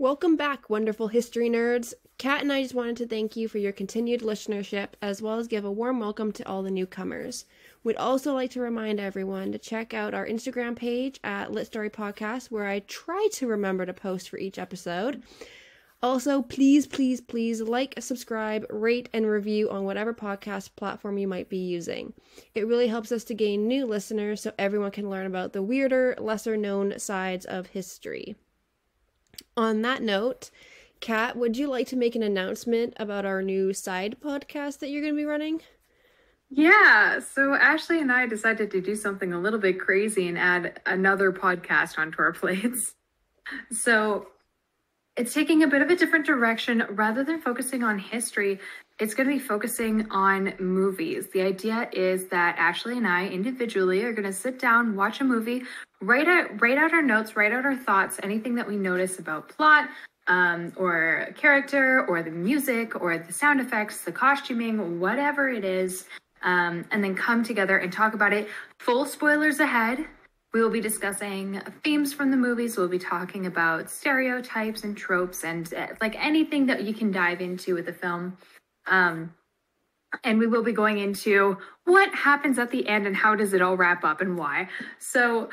Welcome back, wonderful history nerds. Kat and I just wanted to thank you for your continued listenership, as well as give a warm welcome to all the newcomers. We'd also like to remind everyone to check out our Instagram page at Lit Story Podcast, where I try to remember to post for each episode. Also, please, please, please like, subscribe, rate, and review on whatever podcast platform you might be using. It really helps us to gain new listeners so everyone can learn about the weirder, lesser known sides of history. On that note, Kat, would you like to make an announcement about our new side podcast that you're going to be running? Yeah, so Ashley and I decided to do something a little bit crazy and add another podcast onto our plates. So it's taking a bit of a different direction. Rather than focusing on history, it's going to be focusing on movies. The idea is that Ashley and I individually are going to sit down, watch a movie, write out write out our notes, write out our thoughts, anything that we notice about plot, um, or character, or the music, or the sound effects, the costuming, whatever it is, um, and then come together and talk about it. Full spoilers ahead. We will be discussing themes from the movies. We'll be talking about stereotypes and tropes and uh, like anything that you can dive into with the film. Um, and we will be going into what happens at the end and how does it all wrap up and why. So,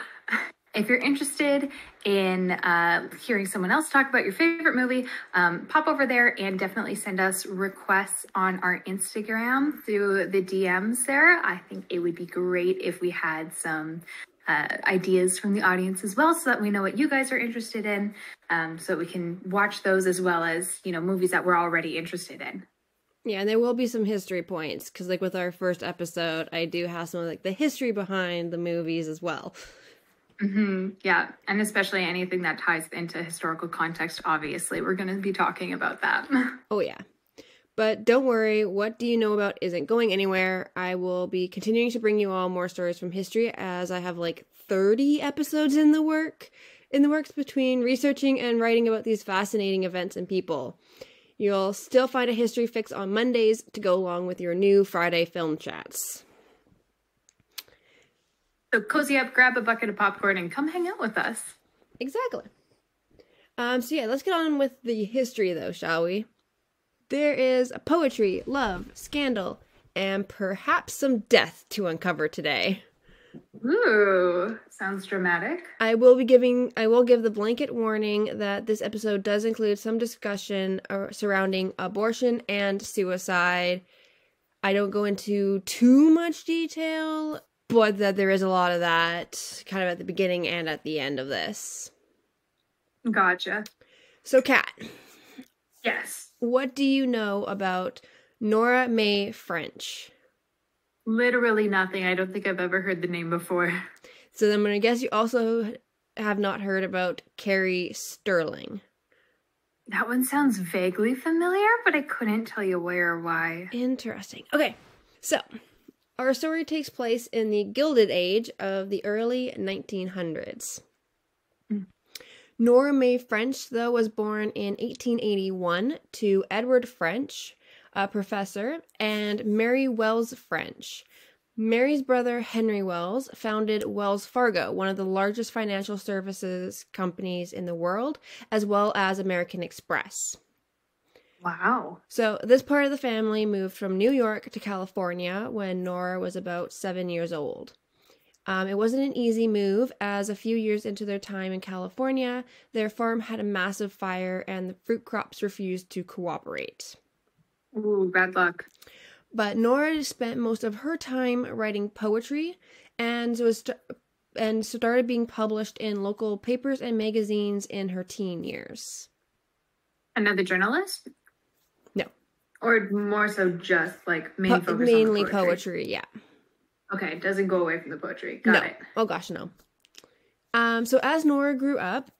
if you're interested in uh, hearing someone else talk about your favorite movie, um, pop over there and definitely send us requests on our Instagram through the DMs there. I think it would be great if we had some uh, ideas from the audience as well so that we know what you guys are interested in um, so we can watch those as well as you know movies that we're already interested in yeah, and there will be some history points because, like, with our first episode, I do have some of like the history behind the movies as well. Mm-hmm. Yeah, and especially anything that ties into historical context. Obviously, we're going to be talking about that. oh yeah, but don't worry. What do you know about isn't going anywhere. I will be continuing to bring you all more stories from history as I have like thirty episodes in the work in the works between researching and writing about these fascinating events and people. You'll still find a history fix on Mondays to go along with your new Friday film chats. So cozy up, grab a bucket of popcorn, and come hang out with us. Exactly. Um, so yeah, let's get on with the history though, shall we? There is poetry, love, scandal, and perhaps some death to uncover today. Ooh, sounds dramatic. I will be giving I will give the blanket warning that this episode does include some discussion uh, surrounding abortion and suicide. I don't go into too much detail, but that there is a lot of that kind of at the beginning and at the end of this. Gotcha. So, Kat. Yes. What do you know about Nora May French? Literally nothing. I don't think I've ever heard the name before. So then I'm gonna guess you also have not heard about Carrie Sterling. That one sounds vaguely familiar, but I couldn't tell you where or why. Interesting. Okay, so our story takes place in the Gilded Age of the early 1900s. Mm. Nora May French, though, was born in 1881 to Edward French, a professor, and Mary Wells French. Mary's brother Henry Wells founded Wells Fargo, one of the largest financial services companies in the world, as well as American Express. Wow. So, this part of the family moved from New York to California when Nora was about seven years old. Um, it wasn't an easy move, as a few years into their time in California, their farm had a massive fire and the fruit crops refused to cooperate. Ooh, bad luck. But Nora spent most of her time writing poetry and was st- and started being published in local papers and magazines in her teen years. Another journalist? Or more so just like main po- mainly poetry. poetry. yeah. Okay, it doesn't go away from the poetry. Got no. it. Oh gosh, no. Um so as Nora grew up,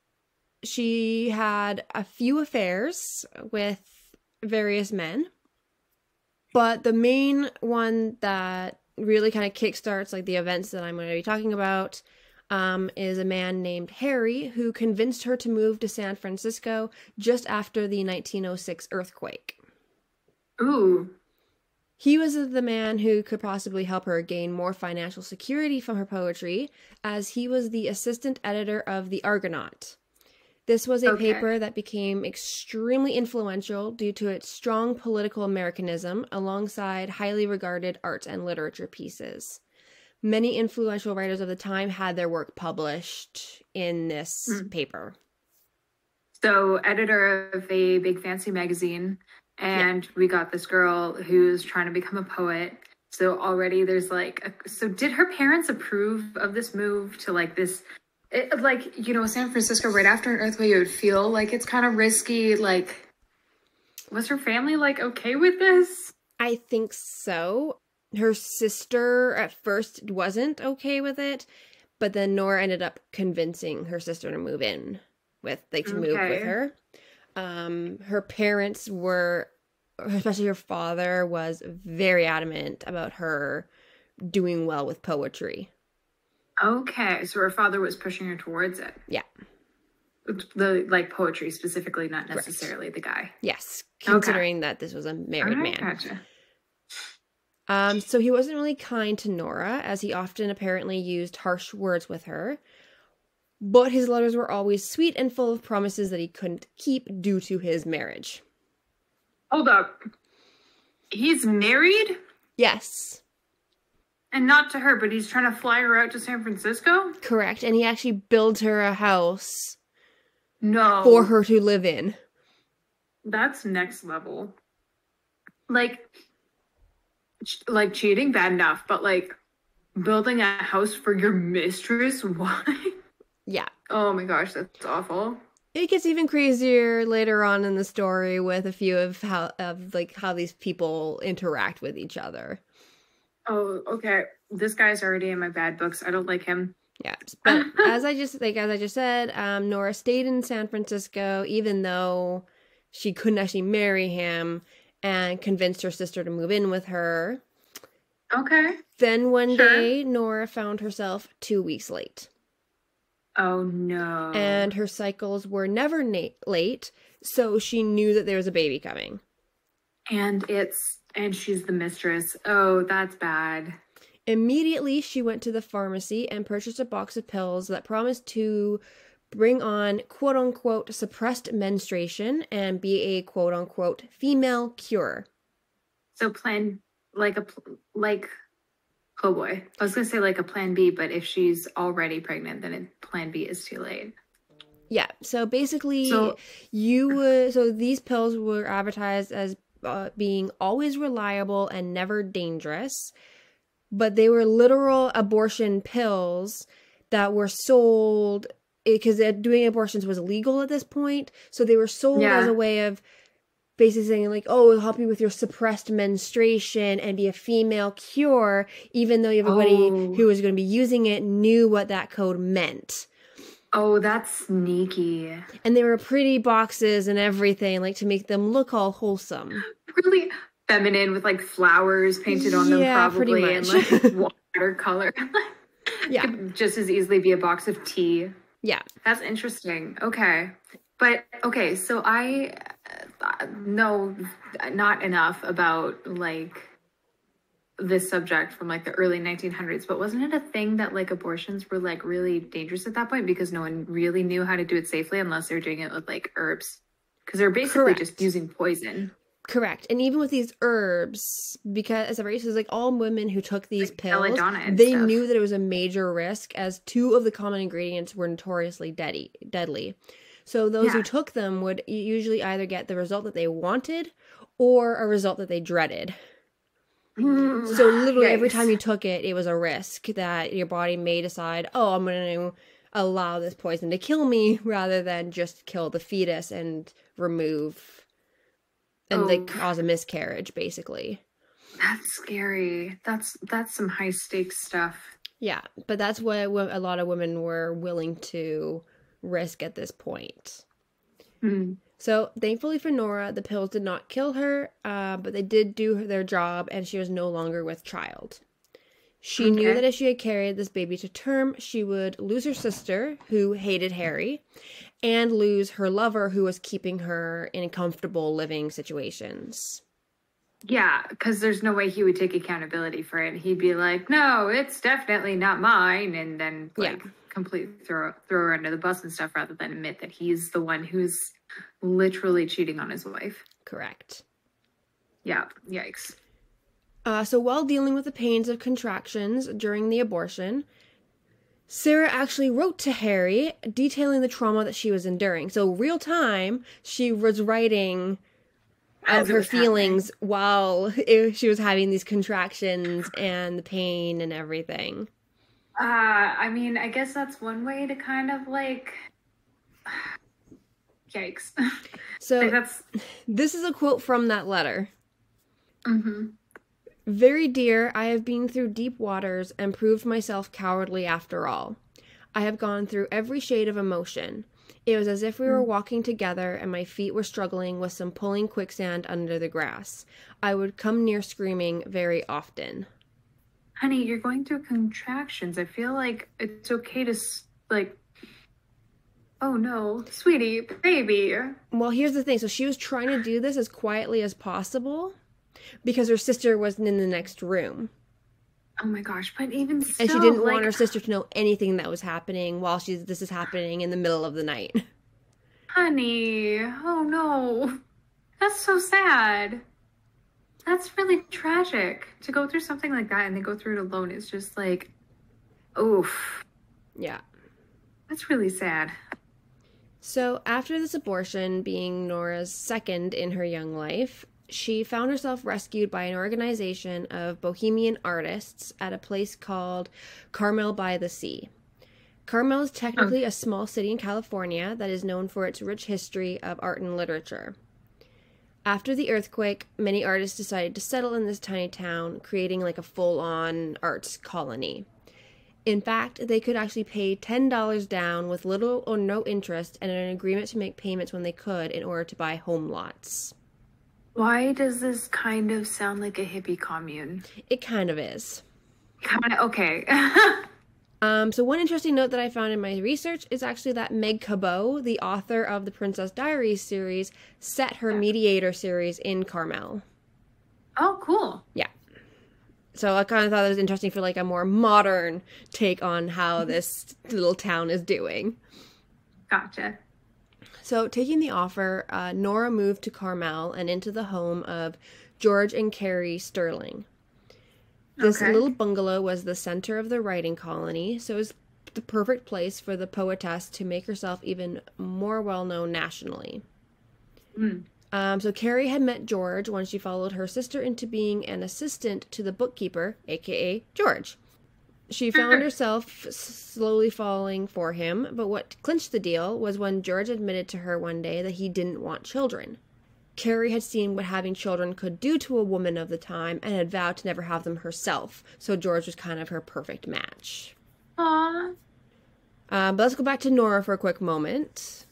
she had a few affairs with various men. But the main one that really kind of kickstarts like the events that I'm going to be talking about um, is a man named Harry who convinced her to move to San Francisco just after the 1906 earthquake. Ooh. He was the man who could possibly help her gain more financial security from her poetry, as he was the assistant editor of The Argonaut. This was a Okay. paper that became extremely influential due to its strong political Americanism alongside highly regarded art and literature pieces. Many influential writers of the time had their work published in this Hmm. paper. So, editor of a big fancy magazine, and we got this girl who's trying to become a poet. So already there's like, a, so did her parents approve of this move to like this? It, like you know, San Francisco right after an earthquake, it would feel like it's kind of risky. Like, was her family like okay with this? I think so. Her sister at first wasn't okay with it, but then Nora ended up convincing her sister to move in with like to move with her. Um her parents were especially her father was very adamant about her doing well with poetry. Okay, so her father was pushing her towards it. Yeah. The like poetry specifically, not Correct. necessarily the guy. Yes, Okay. considering that this was a married man. Gotcha. Um, so he wasn't really kind to Nora, as he often apparently used harsh words with her. But his letters were always sweet and full of promises that he couldn't keep due to his marriage. Hold up. He's married Yes, and not to her, but he's trying to fly her out to San Francisco? correct. And he actually built her a house No. for her to live in. That's next level. Like ch- like cheating bad enough, but like building a house for your mistress? Why? Yeah. Oh my gosh, that's awful. It gets even crazier later on in the story with a few of how of like how these people interact with each other. Oh, okay. This guy's already in my bad books. I don't like him. Yeah, but as I just like as I just said, um, Nora stayed in San Francisco even though she couldn't actually marry him, and convinced her sister to move in with her. Okay. Then one Sure. day, Nora found herself two weeks late, Oh no. and her cycles were never na- late, so she knew that there was a baby coming. and it's and she's the mistress. Oh, that's bad. Immediately, she went to the pharmacy and purchased a box of pills that promised to bring on quote unquote suppressed menstruation and be a quote unquote female cure. So plan like a like oh boy. I was going to say like a plan B, but if she's already pregnant then plan B is too late. Yeah, so basically, So- you would. So these pills were advertised as uh, being always reliable and never dangerous, but they were literal abortion pills that were sold because doing abortions was illegal at this point. So they were sold Yeah. as a way of basically saying like, "Oh, it'll help you with your suppressed menstruation and be a female cure," even though everybody Oh. who was going to be using it knew what that code meant Oh, that's sneaky. and they were pretty boxes and everything like to make them look all wholesome Really feminine with like flowers painted on them Yeah, pretty probably and like watercolor. yeah Could just as easily be a box of tea. yeah That's interesting. Okay. But okay, so I know not enough about like this subject from like the early 1900s, but wasn't it a thing that like abortions were like really dangerous at that point because no one really knew how to do it safely unless they're doing it with like herbs? Because they're basically just using poison. correct and even with these herbs because as a race like all women who took these Like pills they stuff. knew that it was a major risk as two of the common ingredients were notoriously deadly deadly so those who took them would usually either get the result that they wanted or a result that they dreaded mm. So literally every time you took it, it was a risk that your body may decide, oh, I'm going to allow this poison to kill me rather than just kill the fetus and remove and like Oh. cause a miscarriage, basically. That's scary. That's that's some high stakes stuff. Yeah, but that's what a lot of women were willing to risk at this point. Hmm. So, thankfully for Nora, the pills did not kill her, uh, but they did do their job, and she was no longer with child. She knew that if she had carried this baby to term, she would lose her sister, who hated Harry, and lose her lover, who was keeping her in comfortable living situations. Yeah, because there's no way he would take accountability for it. He'd be like, "No, it's definitely not mine," and then Yeah. Like completely throw throw her under the bus and stuff rather than admit that he's the one who's literally cheating on his wife. Correct. Yeah, yikes. Uh, so while dealing with the pains of contractions during the abortion, Sarah actually wrote to Harry detailing the trauma that she was enduring. So real time, she was writing of her was happening. feelings while it, she was having these contractions and the pain and everything. Uh, I mean, I guess that's one way to kind of like. Yikes. So like that's. this is a quote from that letter. hmm Very dear, I have been through deep waters and proved myself cowardly after all. I have gone through every shade of emotion. It was as if we were walking together and my feet were struggling with some pulling quicksand under the grass. I would come near screaming very often. Honey, you're going through contractions. I feel like it's okay to, like. Oh no, sweetie, baby. Well, here's the thing. So she was trying to do this as quietly as possible because her sister wasn't in the next room. Oh my gosh, but even still. And she didn't like, want her sister to know anything that was happening while she's this is happening in the middle of the night. Honey, oh no. That's so sad. That's really tragic. To go through something like that and then go through it alone It's just like, oof. Yeah. That's really sad. So, after this abortion being Nora's second in her young life, she found herself rescued by an organization of bohemian artists at a place called Carmel by the Sea. Carmel is technically oh. a small city in California that is known for its rich history of art and literature. After the earthquake, many artists decided to settle in this tiny town, creating like a full on arts colony. In fact, they could actually pay $10 down with little or no interest and an agreement to make payments when they could in order to buy home lots. Why does this kind of sound like a hippie commune? It kind of is. Kind of, okay. Um, so, one interesting note that I found in my research is actually that Meg Cabot, the author of the Princess Diaries series, set her Mediator series in Carmel. oh, cool. Yeah. So I kind of thought it was interesting for like a more modern take on how this little town is doing. Gotcha. So, taking the offer, uh, Nora moved to Carmel and into the home of George and Carrie Sterling. This Okay. little bungalow was the center of the writing colony, so it was the perfect place for the poetess to make herself even more well known nationally. Mm. Um, so, Carrie had met George when she followed her sister into being an assistant to the bookkeeper, aka George. She found herself slowly falling for him, but what clinched the deal was when George admitted to her one day that he didn't want children. Carrie had seen what having children could do to a woman of the time and had vowed to never have them herself, so George was kind of her perfect match. Aw. Uh, but let's go back to Nora for a quick moment.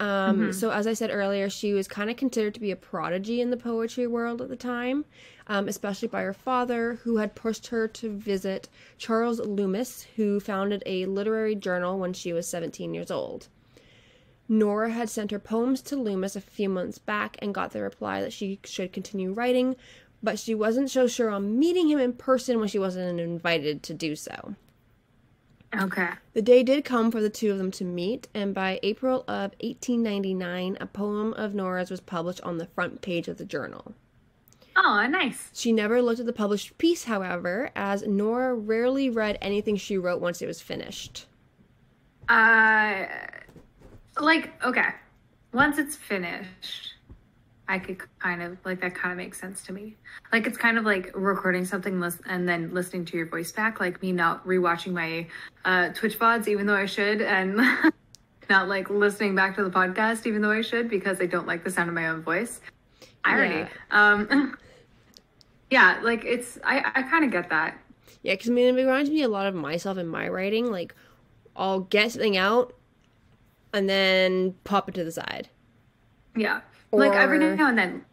Um, So, as I said earlier, she was kind of considered to be a prodigy in the poetry world at the time, um, especially by her father, who had pushed her to visit Charles Lummis, who founded a literary journal when she was 17 years old. Nora had sent her poems to Lummis a few months back and got the reply that she should continue writing, but she wasn't so sure on meeting him in person when she wasn't invited to do so. Okay. The day did come for the two of them to meet, and by April of 1899, a poem of Nora's was published on the front page of the journal. Oh, nice. She never looked at the published piece, however, as Nora rarely read anything she wrote once it was finished. Uh, like okay, once it's finished, I could kind of like that. Kind of makes sense to me. Like it's kind of like recording something and then listening to your voice back. Like me not rewatching my uh, Twitch vods, even though I should, and not like listening back to the podcast, even though I should, because I don't like the sound of my own voice. Irony. Um, yeah, like it's I I kind of get that. Yeah, because I mean, it reminds me a lot of myself in my writing. Like, I'll get something out and then pop it to the side. Yeah. Like every now and then,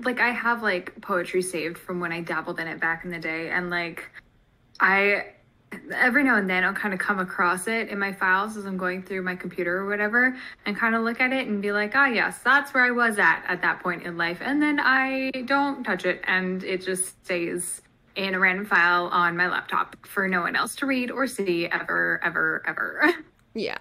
like I have like poetry saved from when I dabbled in it back in the day, and like I every now and then I'll kind of come across it in my files as I'm going through my computer or whatever, and kind of look at it and be like, ah, yes, that's where I was at at that point in life, and then I don't touch it, and it just stays in a random file on my laptop for no one else to read or see ever, ever, ever. Yeah.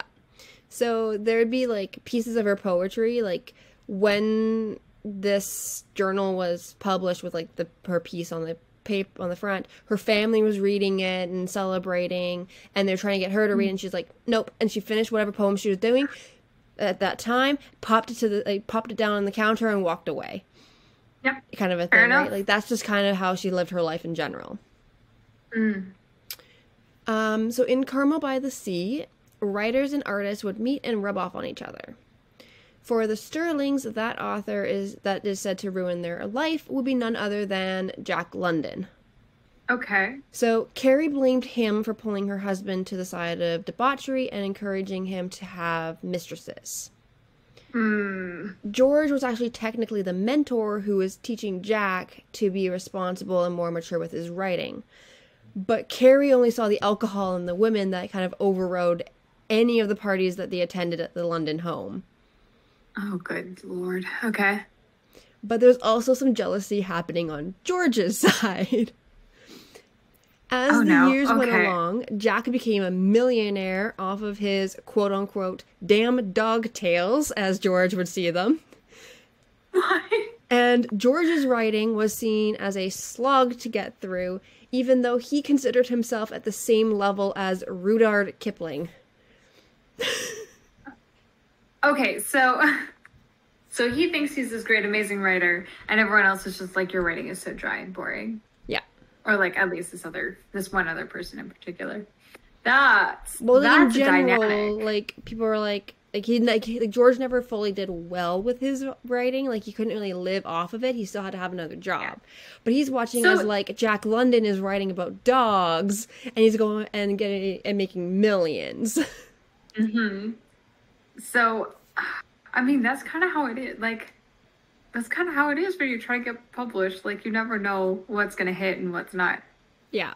So there'd be like pieces of her poetry, like when this journal was published with like the her piece on the paper on the front, her family was reading it and celebrating, and they're trying to get her to read, and she's like, "Nope," and she finished whatever poem she was doing at that time, popped it to the, like, popped it down on the counter, and walked away. Yep. Kind of a thing, right? Like that's just kind of how she lived her life in general. Mm. Um, so in Carmel by the Sea, writers and artists would meet and rub off on each other. For the Sterlings, that author is that is said to ruin their life would be none other than Jack London. Okay. So Carrie blamed him for pulling her husband to the side of debauchery and encouraging him to have mistresses. Mm. George was actually technically the mentor who was teaching Jack to be responsible and more mature with his writing. But Carrie only saw the alcohol and the women that kind of overrode any of the parties that they attended at the London home. Oh, good lord. Okay. But there's also some jealousy happening on George's side. As Oh, the no. years went along, Jack became a millionaire off of his quote unquote damn dog tales, as George would see them. Why? And George's writing was seen as a slog to get through, even though he considered himself at the same level as Rudyard Kipling. Okay, so so he thinks he's this great, amazing writer, and everyone else is just like, your writing is so dry and boring. Yeah. Or like at least this other, this one other person in particular. That's Well, like, in general, dynamic. like people are like, like he, like, like George never fully did well with his writing. Like he couldn't really live off of it. He still had to have another job. But he's watching So- as like Jack London is writing about dogs, and he's going and getting and making millions. hmm So, I mean, that's kind of how it is. Like, that's kind of how it is when you try to get published. Like, you never know what's gonna hit and what's not. yeah.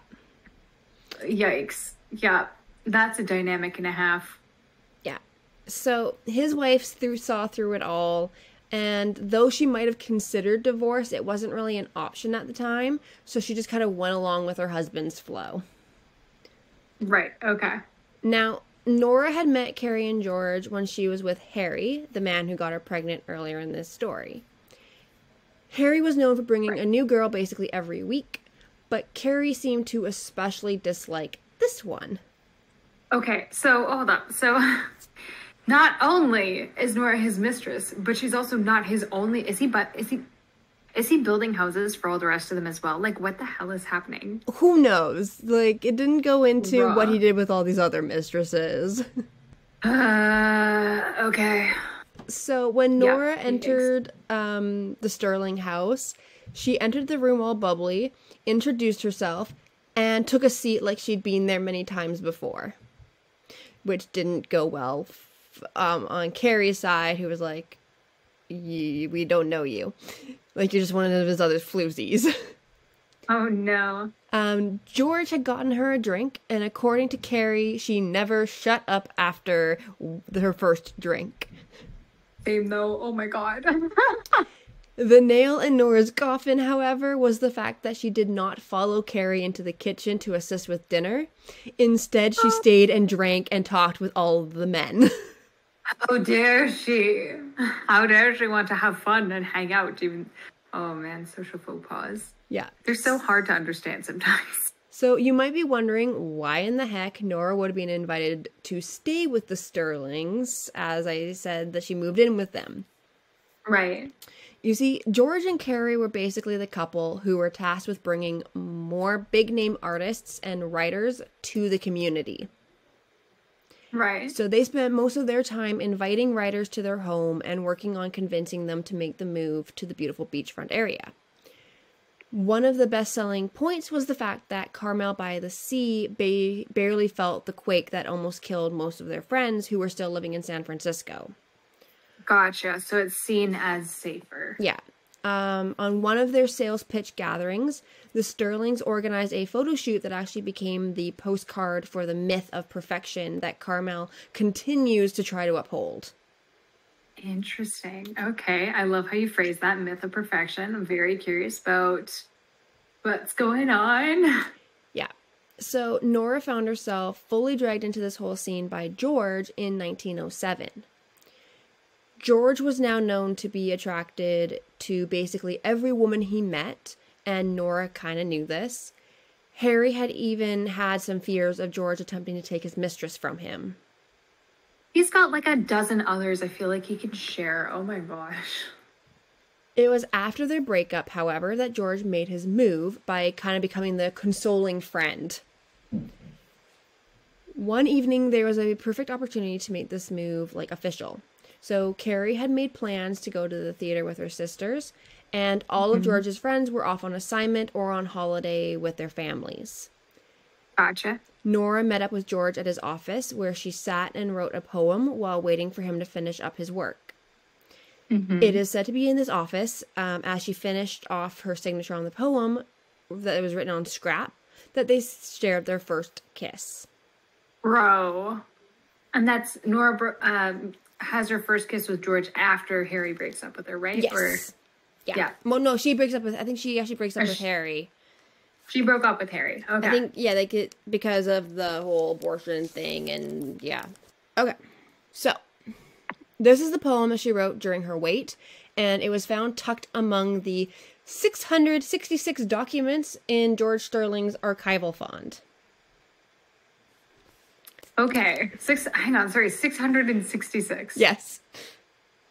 Yikes! Yeah, that's a dynamic and a half. Yeah. So his wife through saw through it all, and though she might have considered divorce, it wasn't really an option at the time. So she just kind of went along with her husband's flow. Right. Okay. Now, Nora had met Carrie and George when she was with Harry, the man who got her pregnant earlier in this story. Harry was known for bringing a new girl basically every week, but Carrie seemed to especially dislike this one. Okay, so hold up. So not only is Nora his mistress, but she's also not his only is he but is he is he building houses for all the rest of them as well? Like what the hell is happening? Who knows? Like, it didn't go into what he did with all these other mistresses. Uh okay. So when Nora is. entered um, the Sterling house, she entered the room all bubbly, introduced herself, and took a seat like she'd been there many times before, which didn't go well f- um, on Carrie's side, who was like, "Ye- "We don't know you, like you're just one of his other floozies." Oh no. Um, George had gotten her a drink, and according to Carrie, she never shut up after her first drink. Same though. Oh my god. The nail in Nora's coffin, however, was the fact that she did not follow Carrie into the kitchen to assist with dinner. Instead, she stayed and drank and talked with all the men. How dare she? How dare she want to have fun and hang out even Oh man, social faux pas. yeah. They're so hard to understand sometimes. So you might be wondering why in the heck Nora would have been invited to stay with the Sterlings, as I said that she moved in with them. Right. You see, George and Carrie were basically the couple who were tasked with bringing more big name artists and writers to the community. Right. So they spent most of their time inviting writers to their home and working on convincing them to make the move to the beautiful beachfront area. One of the best selling points was the fact that Carmel by the Sea ba- barely felt the quake that almost killed most of their friends who were still living in San Francisco. Gotcha. So it's seen as safer. Yeah. Um, on one of their sales pitch gatherings, the Sterlings organized a photo shoot that actually became the postcard for the myth of perfection that Carmel continues to try to uphold. Interesting. Okay. I love how you phrase that myth of perfection. I'm very curious about what's going on. Yeah. So Nora found herself fully dragged into this whole scene by George in 1907. George was now known to be attracted to basically every woman he met, and Nora kind of knew this. Harry had even had some fears of George attempting to take his mistress from him. He's got like a dozen others I feel like he can share. Oh my gosh. It was after their breakup, however, that George made his move by kind of becoming the consoling friend. One evening, there was a perfect opportunity to make this move like official. So Carrie had made plans to go to the theater with her sisters, and all of George's friends were off on assignment or on holiday with their families. Gotcha. Nora met up with George at his office, where she sat and wrote a poem while waiting for him to finish up his work. It is said to be in this office, um, as she finished off her signature on the poem that it was written on scrap, that they shared their first kiss. Bro. And that's Nora bro- um, has her first kiss with George after Harry breaks up with her, right? Yes. Or yeah. yeah. Well, no, she breaks up with. I think she actually breaks up Or with sh- Harry. she broke up with Harry. Okay. I think yeah, like it because of the whole abortion thing and yeah. Okay. So, this is the poem that she wrote during her wait and it was found tucked among the 666 documents in George Sterling's archival fund. Okay. Six hang on, sorry, six hundred and sixty-six. Yes.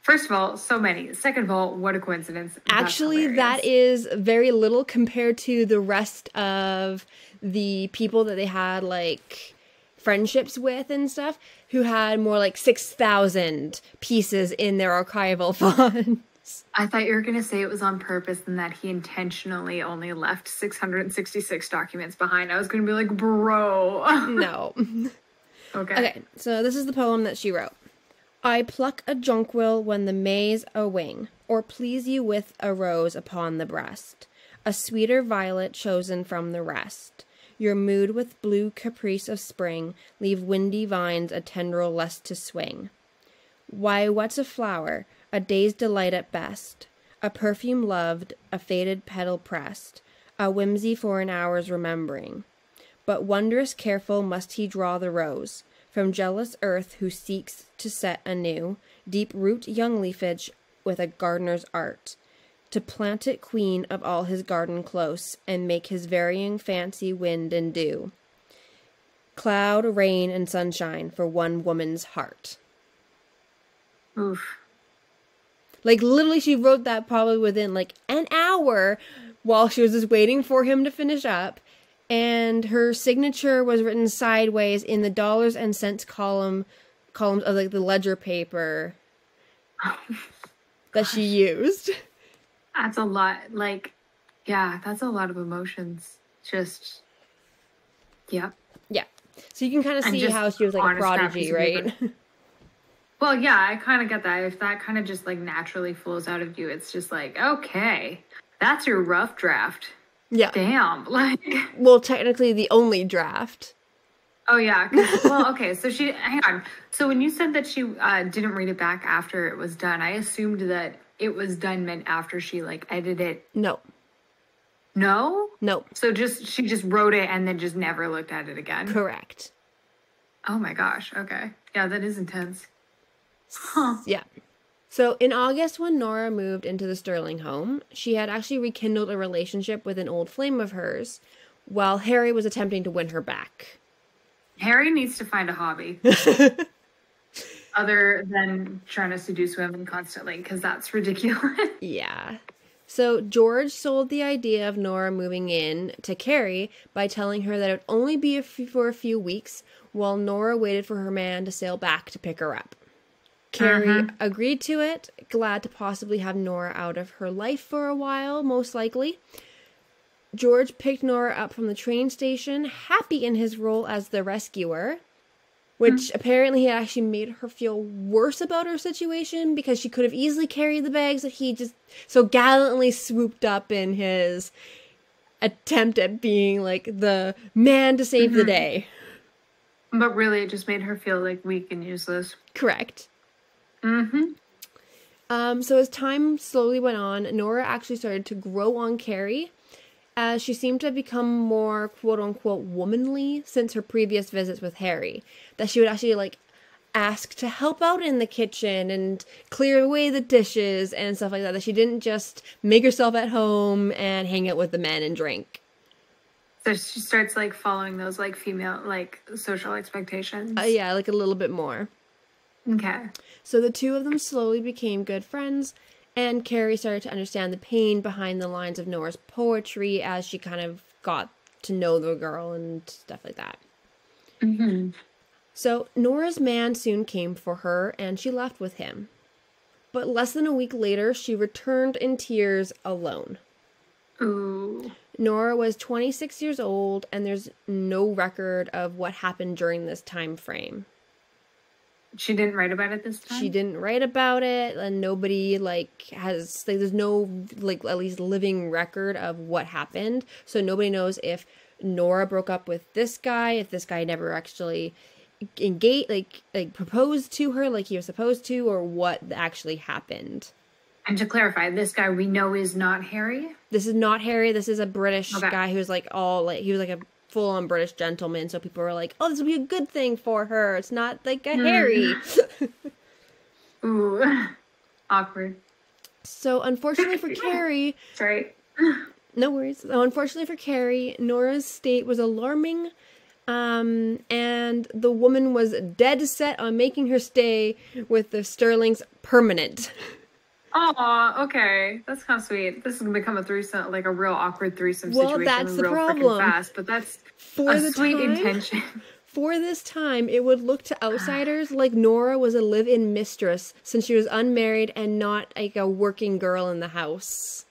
First of all, so many. Second of all, what a coincidence. That's Actually, that is very little compared to the rest of the people that they had like friendships with and stuff who had more like 6,000 pieces in their archival fund. I thought you were going to say it was on purpose and that he intentionally only left 666 documents behind. I was going to be like, bro. no. okay. Okay, so this is the poem that she wrote. I pluck a jonquil when the May's a wing, or please you with a rose upon the breast, a sweeter violet chosen from the rest. Your mood with blue caprice of spring, leave windy vines a tendril less to swing. Why, what's a flower? A day's delight at best. A perfume loved, a faded petal pressed, a whimsy for an hour's remembering. But wondrous careful must he draw the rose from jealous earth who seeks to set anew deep root young leafage with a gardener's art, to plant it queen of all his garden close and make his varying fancy wind and dew. Cloud, rain, and sunshine for one woman's heart. Oof. Like literally, she wrote that probably within like an hour while she was just waiting for him to finish up. And her signature was written sideways in the dollars and cents column columns of like the ledger paper that she used. That's a lot. Like, yeah, that's a lot of emotions. Just, yeah. Yeah. So you can kind of see how she was like a on a scrap prodigy, right? Well, yeah, I kind of get that. If that kind of just like naturally flows out of you, it's just like, okay, that's your rough draft. Yeah. Damn. Like, Well, technically the only draft. oh yeah. well, okay. So she, hang on. So when you said that she uh, didn't read it back after it was done, I assumed that it was done meant after she like edited it. No. No. No. So just she just wrote it and then just never looked at it again. Correct. Oh my gosh. Okay. Yeah, that is intense. Huh. Yeah. So in August, when Nora moved into the Sterling home, she had actually rekindled a relationship with an old flame of hers, while Harry was attempting to win her back. Harry needs to find a hobby other than trying to seduce women constantly because that's ridiculous. Yeah. So George sold the idea of Nora moving in to Carrie by telling her that it would only be a for a few weeks while Nora waited for her man to sail back to pick her up. Carrie mm-hmm. agreed to it, glad to possibly have Nora out of her life for a while, most likely. George picked Nora up from the train station, happy in his role as the rescuer, which mm-hmm. apparently had actually made her feel worse about her situation because she could have easily carried the bags that he just so gallantly swooped up in his attempt at being like the man to save the mm-hmm. day. but really, it just made her feel like weak and useless. Correct. Mm-hmm. Um, so as time slowly went on, Nora actually started to grow on Carrie, as she seemed to have become more quote unquote womanly since her previous visits with Harry. That she would actually like ask to help out in the kitchen and clear away the dishes and stuff like that. That she didn't just make herself at home and hang out with the men and drink. So she starts like following those like female like social expectations. Uh, yeah, like a little bit more. Okay. So the two of them slowly became good friends, and Carrie started to understand the pain behind the lines of Nora's poetry as she kind of got to know the girl and stuff like that. Mm-hmm. So Nora's man soon came for her, and she left with him. But less than a week later, she returned in tears alone. Ooh. Nora was 26 years old, and there's no record of what happened during this time frame. She didn't write about it this time. She didn't write about it, and nobody like has like there's no like at least living record of what happened. So nobody knows if Nora broke up with this guy, if this guy never actually engaged like like proposed to her like he was supposed to, or what actually happened. And to clarify, this guy we know is not Harry. This is not Harry. This is a British Okay. guy who's like all like he was like a full on British gentleman. So people were like, "Oh, this will be a good thing for her. It's not like a Harry." Ooh. Awkward. so unfortunately for Carrie, Sorry. no worries. So unfortunately for Carrie, Nora's state was alarming. Um, and the woman was dead set on making her stay with the Sterlings permanent. Oh, okay. That's kind of sweet. This is gonna become a threesome, like a real awkward threesome Well, situation, that's the real problem. fast. But that's For a the sweet time, intention. For this time, it would look to outsiders like Nora was a live in mistress since she was unmarried and not like a working girl in the house.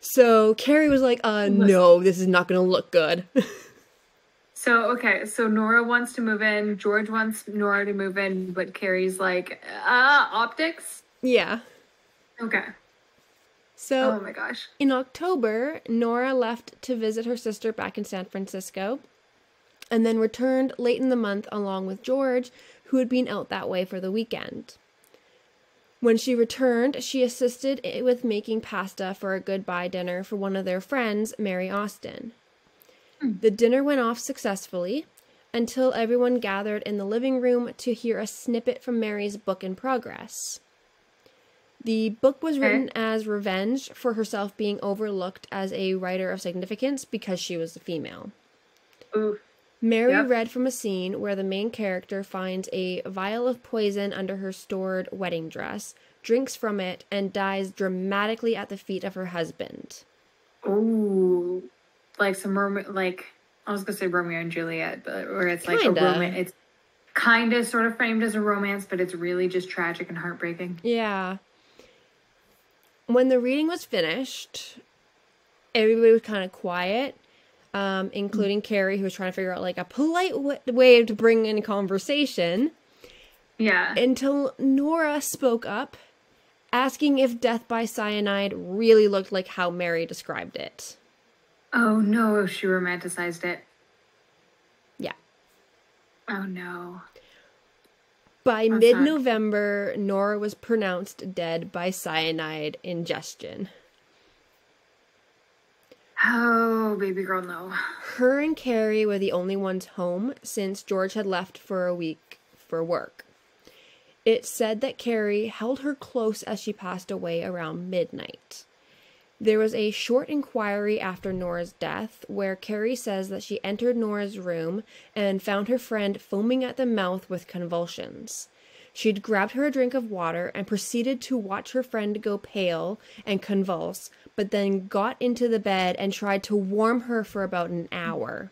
So Carrie was like, uh, no, this is not gonna look good. So okay, so Nora wants to move in. George wants Nora to move in, but Carrie's like, uh, optics. yeah. Okay. So Oh my gosh. In October, Nora left to visit her sister back in San Francisco and then returned late in the month along with George, who had been out that way for the weekend. When she returned, she assisted with making pasta for a goodbye dinner for one of their friends, Mary Austin. Hmm. The dinner went off successfully until everyone gathered in the living room to hear a snippet from Mary's book in progress. The book was written as revenge for herself being overlooked as a writer of significance because she was a female. Ooh. Mary Yep. read from a scene where the main character finds a vial of poison under her stored wedding dress, drinks from it, and dies dramatically at the feet of her husband. Ooh. Like some Romeo, like I was gonna say Romeo and Juliet, but where it's like Kinda. a romance. It's kind of sort of framed as a romance, but it's really just tragic and heartbreaking. Yeah. When the reading was finished, everybody was kind of quiet, um, including Carrie, who was trying to figure out like a polite w- way to bring in conversation. Yeah. until Nora spoke up, asking if death by cyanide really looked like how Mary described it. oh no, she romanticized it. Yeah. Oh no. By mid November, Nora was pronounced dead by cyanide ingestion. Oh, baby girl, no. Her and Carrie were the only ones home since George had left for a week for work. It said that Carrie held her close as she passed away around midnight. There was a short inquiry after Nora's death where Carrie says that she entered Nora's room and found her friend foaming at the mouth with convulsions. She'd grabbed her a drink of water and proceeded to watch her friend go pale and convulse, but then got into the bed and tried to warm her for about an hour.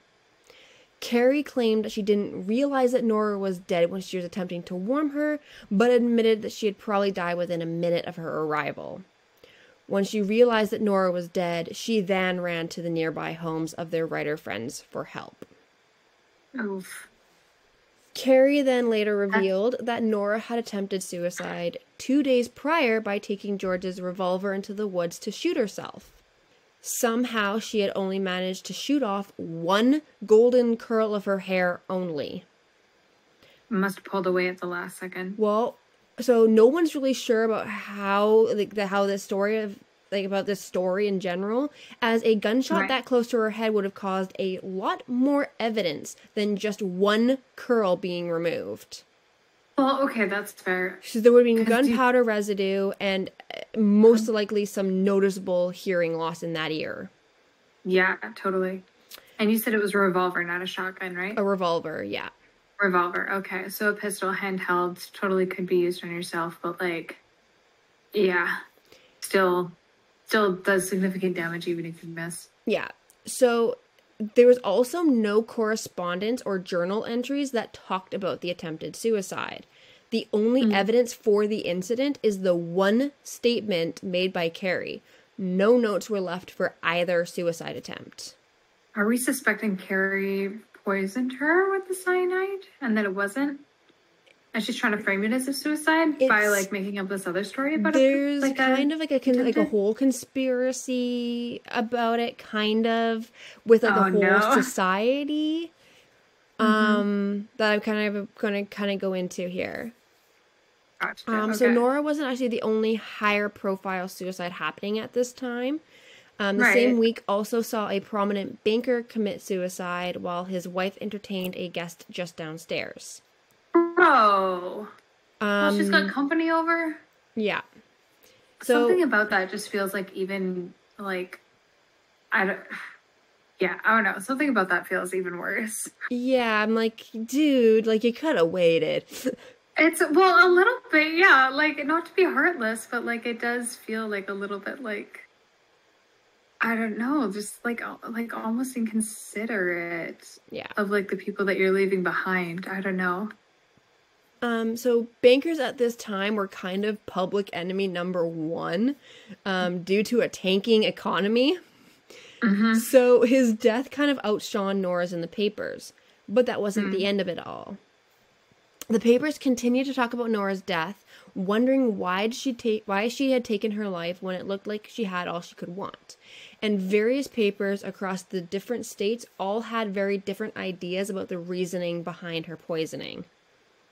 Carrie claimed that she didn't realize that Nora was dead when she was attempting to warm her, but admitted that she had probably died within a minute of her arrival. When she realized that Nora was dead, she then ran to the nearby homes of their writer friends for help. Oof. Carrie then later uh, revealed that Nora had attempted suicide two days prior by taking George's revolver into the woods to shoot herself. Somehow she had only managed to shoot off one golden curl of her hair only. Must have pulled away at the last second. Well, so no one's really sure about how like the how this story of like about this story in general, as a gunshot Right. that close to her head would have caused a lot more evidence than just one curl being removed. Well, okay, that's fair. So there would have been gunpowder residue and uh, most likely some noticeable hearing loss in that ear. Yeah, totally. And you said it was a revolver, not a shotgun, right? A revolver, yeah. Revolver. Okay, so a pistol, handheld, totally could be used on yourself, but like, yeah, still, still does significant damage even if you miss. Yeah. So there was also no correspondence or journal entries that talked about the attempted suicide. The only mm. evidence for the incident is the one statement made by Carrie. No notes were left for either suicide attempt. Are we suspecting Carrie poisoned her with the cyanide and that it wasn't? And she's trying to frame it as a suicide by like making up this other story about There's it. Like kind of like a con- like a whole conspiracy about it, kind of with like Oh, a whole no. Mm-hmm. society. Um, that I'm kind of going to kind of go into here. Gotcha. Um, So. Nora wasn't actually the only higher profile suicide happening at this time. Um, the same week also saw a prominent banker commit suicide while his wife entertained a guest just downstairs. Bro, well, Um, she's got company over. yeah. So Something about that just feels like even like I don't. Yeah, I don't know. Something about that feels even worse. yeah, I'm like, dude, like you could have waited. It's well, a little bit, yeah. Like not to be heartless, but like it does feel like a little bit like I don't know, just like like almost inconsiderate yeah. of like the people that you're leaving behind. I don't know. Um, so bankers at this time were kind of public enemy number one, um, due to a tanking economy. So his death kind of outshone Nora's in the papers, but that wasn't the end of it all. The papers continued to talk about Nora's death, wondering why she take why she had taken her life when it looked like she had all she could want. And various papers across the different states all had very different ideas about the reasoning behind her poisoning.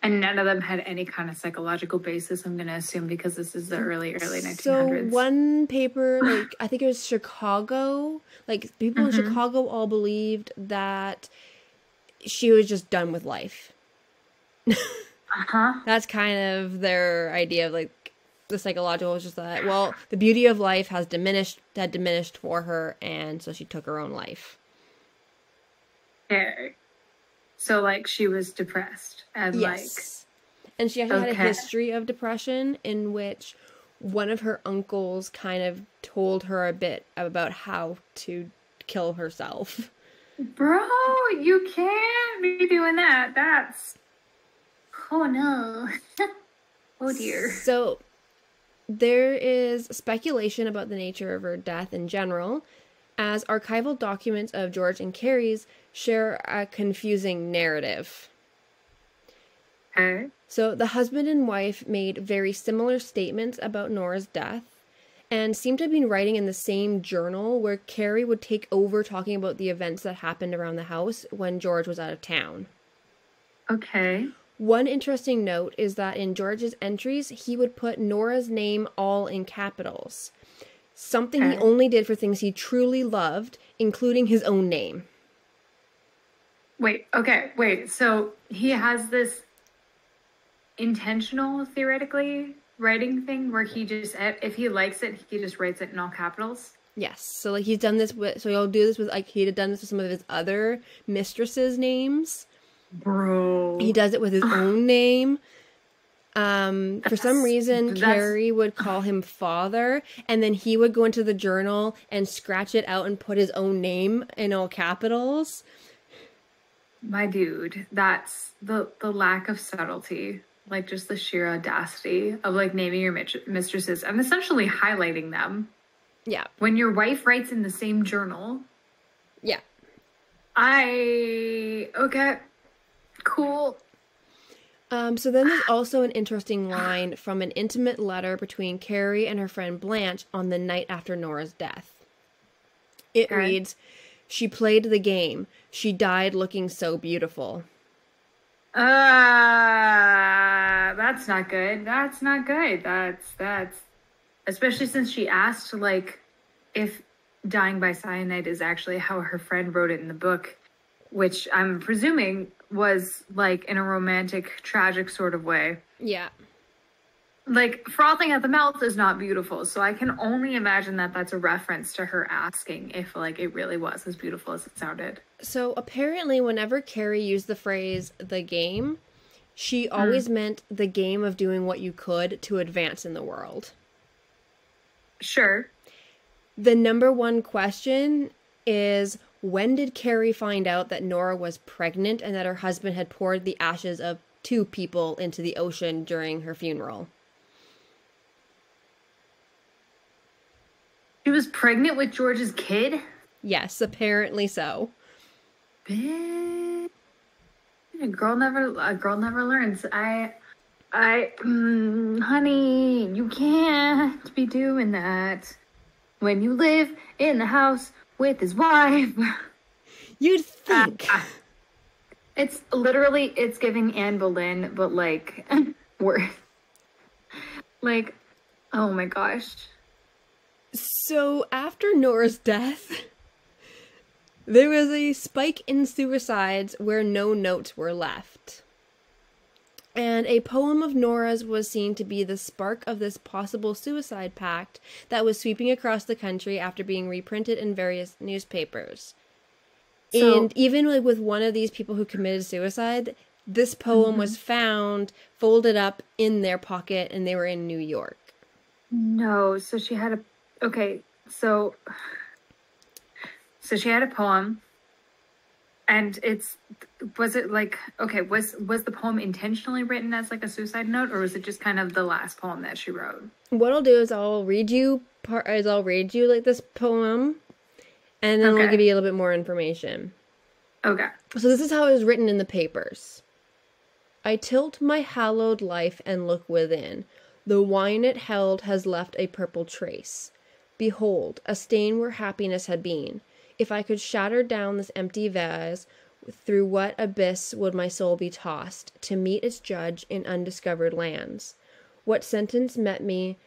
And none of them had any kind of psychological basis. I'm gonna assume because this is the early early 1900s. So one paper, like I think it was Chicago, like people in mm-hmm. Chicago all believed that she was just done with life. uh huh. That's kind of their idea of like the psychological was just that well, the beauty of life has diminished had diminished for her and so she took her own life. Okay. So like she was depressed and Yes. and she actually had a history of depression in which one of her uncles kind of told her a bit about how to kill herself. bro, you can't be doing that. That's oh no. oh dear. So there is speculation about the nature of her death in general, as archival documents of George and Carrie's share a confusing narrative. Okay. So the husband and wife made very similar statements about Nora's death and seemed to have been writing in the same journal where Carrie would take over talking about the events that happened around the house when George was out of town. Okay. One interesting note is that in George's entries, he would put Nora's name all in capitals. Something he only did for things he truly loved, including his own name. Wait, okay, wait. So he has this intentional, theoretically, writing thing where he just, if he likes it, he just writes it in all capitals. Yes, so like he's done this with, so he'll do this with like he had done this with some of his other mistresses' names. Bro. He does it with his own name. Um, for some reason, Carrie would call him father, and then he would go into the journal and scratch it out and put his own name in all capitals. My dude, that's the the lack of subtlety, like just the sheer audacity of like naming your mistresses and essentially highlighting them. Yeah, When your wife writes in the same journal, yeah. I okay, cool. Um, so then there's also an interesting line from an intimate letter between Carrie and her friend Blanche on the night after Nora's death. It Okay. reads, She played the game. She died looking so beautiful. Uh, that's not good. That's not good. That's that's especially since she asked like if dying by cyanide is actually how her friend wrote it in the book, which I'm presuming was like in a romantic, tragic sort of way. Yeah. Like frothing at the mouth is not beautiful, so I can only imagine that that's a reference to her asking if like it really was as beautiful as it sounded. So apparently, whenever Carrie used the phrase "the game," she mm. always meant the game of doing what you could to advance in the world. Sure. The number one question is when did Carrie find out that Nora was pregnant and that her husband had poured the ashes of two people into the ocean during her funeral? She was pregnant with George's kid? Yes, apparently so. A girl never a girl never learns. I I mm, honey, you can't be doing that when you live in the house with his wife. You'd uh, think. Uh, it's literally it's giving Anne Boleyn, but like worse. Like, oh my gosh. So after Nora's death, there was a spike in suicides where no notes were left. And a poem of Nora's was seen to be the spark of this possible suicide pact that was sweeping across the country after being reprinted in various newspapers. So- and even like with one of these people who committed suicide, this poem mm-hmm. was found folded up in their pocket and they were in New York. No, so she had a okay, so so she had a poem and it's was it like okay, was was the poem intentionally written as like a suicide note or was it just kind of the last poem that she wrote? What I'll do is I'll read you part is I'll read you like this poem and then I'll give you a little bit more information. Okay. So this is how it was written in the papers. I tilt my hallowed life and look within. The wine it held has left a purple trace. Behold, a stain where happiness had been. If I could shatter down this empty vase, through what abyss would my soul be tossed to meet its judge in undiscovered lands? What sentence met me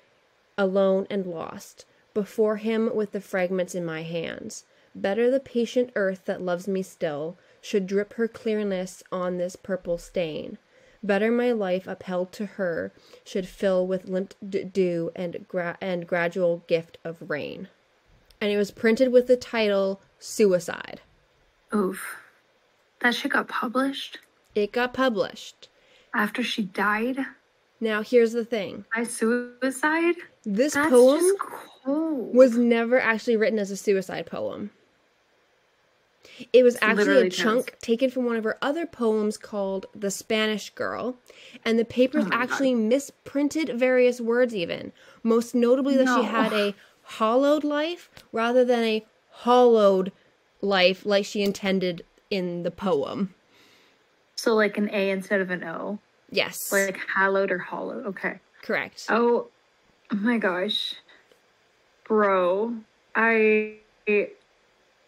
alone and lost, before him with the fragments in my hands. Better the patient earth that loves me still should drip her clearness on this purple stain. Better my life upheld to her should fill with limp dew and gra- and gradual gift of rain. And it was printed with the title Suicide. Oof. That shit got published It got published. after she died Now here's the thing. by suicide? This That's poem was never actually written as a suicide poem. It was actually a chunk taken from one of her other poems called The Spanish Girl, and the papers Oh my God. actually misprinted various words, even. Most notably, that No. she had a hollowed life rather than a hollowed life like she intended in the poem. so like an A instead of an O. Yes, Like hallowed or hollowed. Okay. correct. Oh, oh my gosh. Bro, I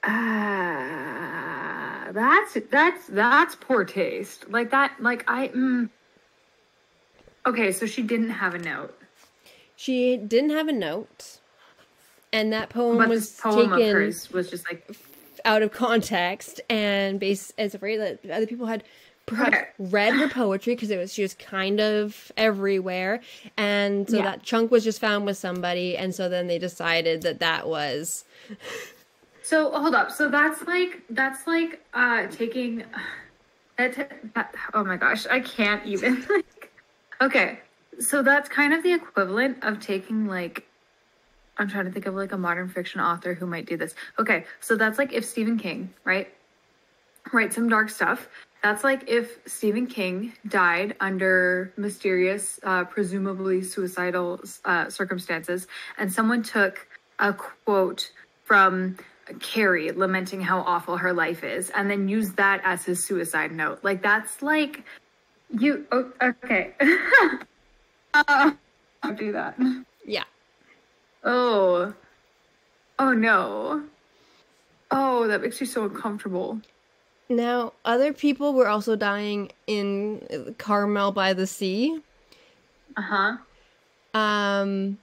ah that's that's that's poor taste. Like that like I mm. Okay, so she didn't have a note. She didn't have a note, and that poem But was poem taken was just like out of context and based as afraid that other people had perhaps Okay. read her poetry because it was she was kind of everywhere and so Yeah. that chunk was just found with somebody and so then they decided that that was So hold up. So that's like that's like uh taking that, that oh my gosh, I can't even like Okay. So that's kind of the equivalent of taking like I'm trying to think of like a modern fiction author who might do this. Okay, so that's like if Stephen King, right? Write some dark stuff. That's like if Stephen King died under mysterious, uh, presumably suicidal uh, circumstances, and someone took a quote from Carrie lamenting how awful her life is, and then used that as his suicide note. Like that's like you. Oh, okay. uh, I'll do that. yeah Oh. Oh no. Oh, that makes you so uncomfortable. now other people were also dying in carmel by the sea Uh huh. um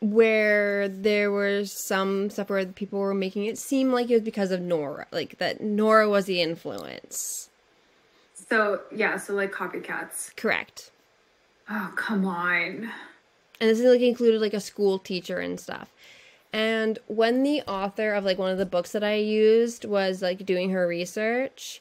where there was some stuff where people were making it seem like it was because of Nora, like that Nora was the influence. So yeah, so like copycats. Correct. Oh come on. And this is like included like a school teacher and stuff. And when the author of like one of the books that I used was like doing her research,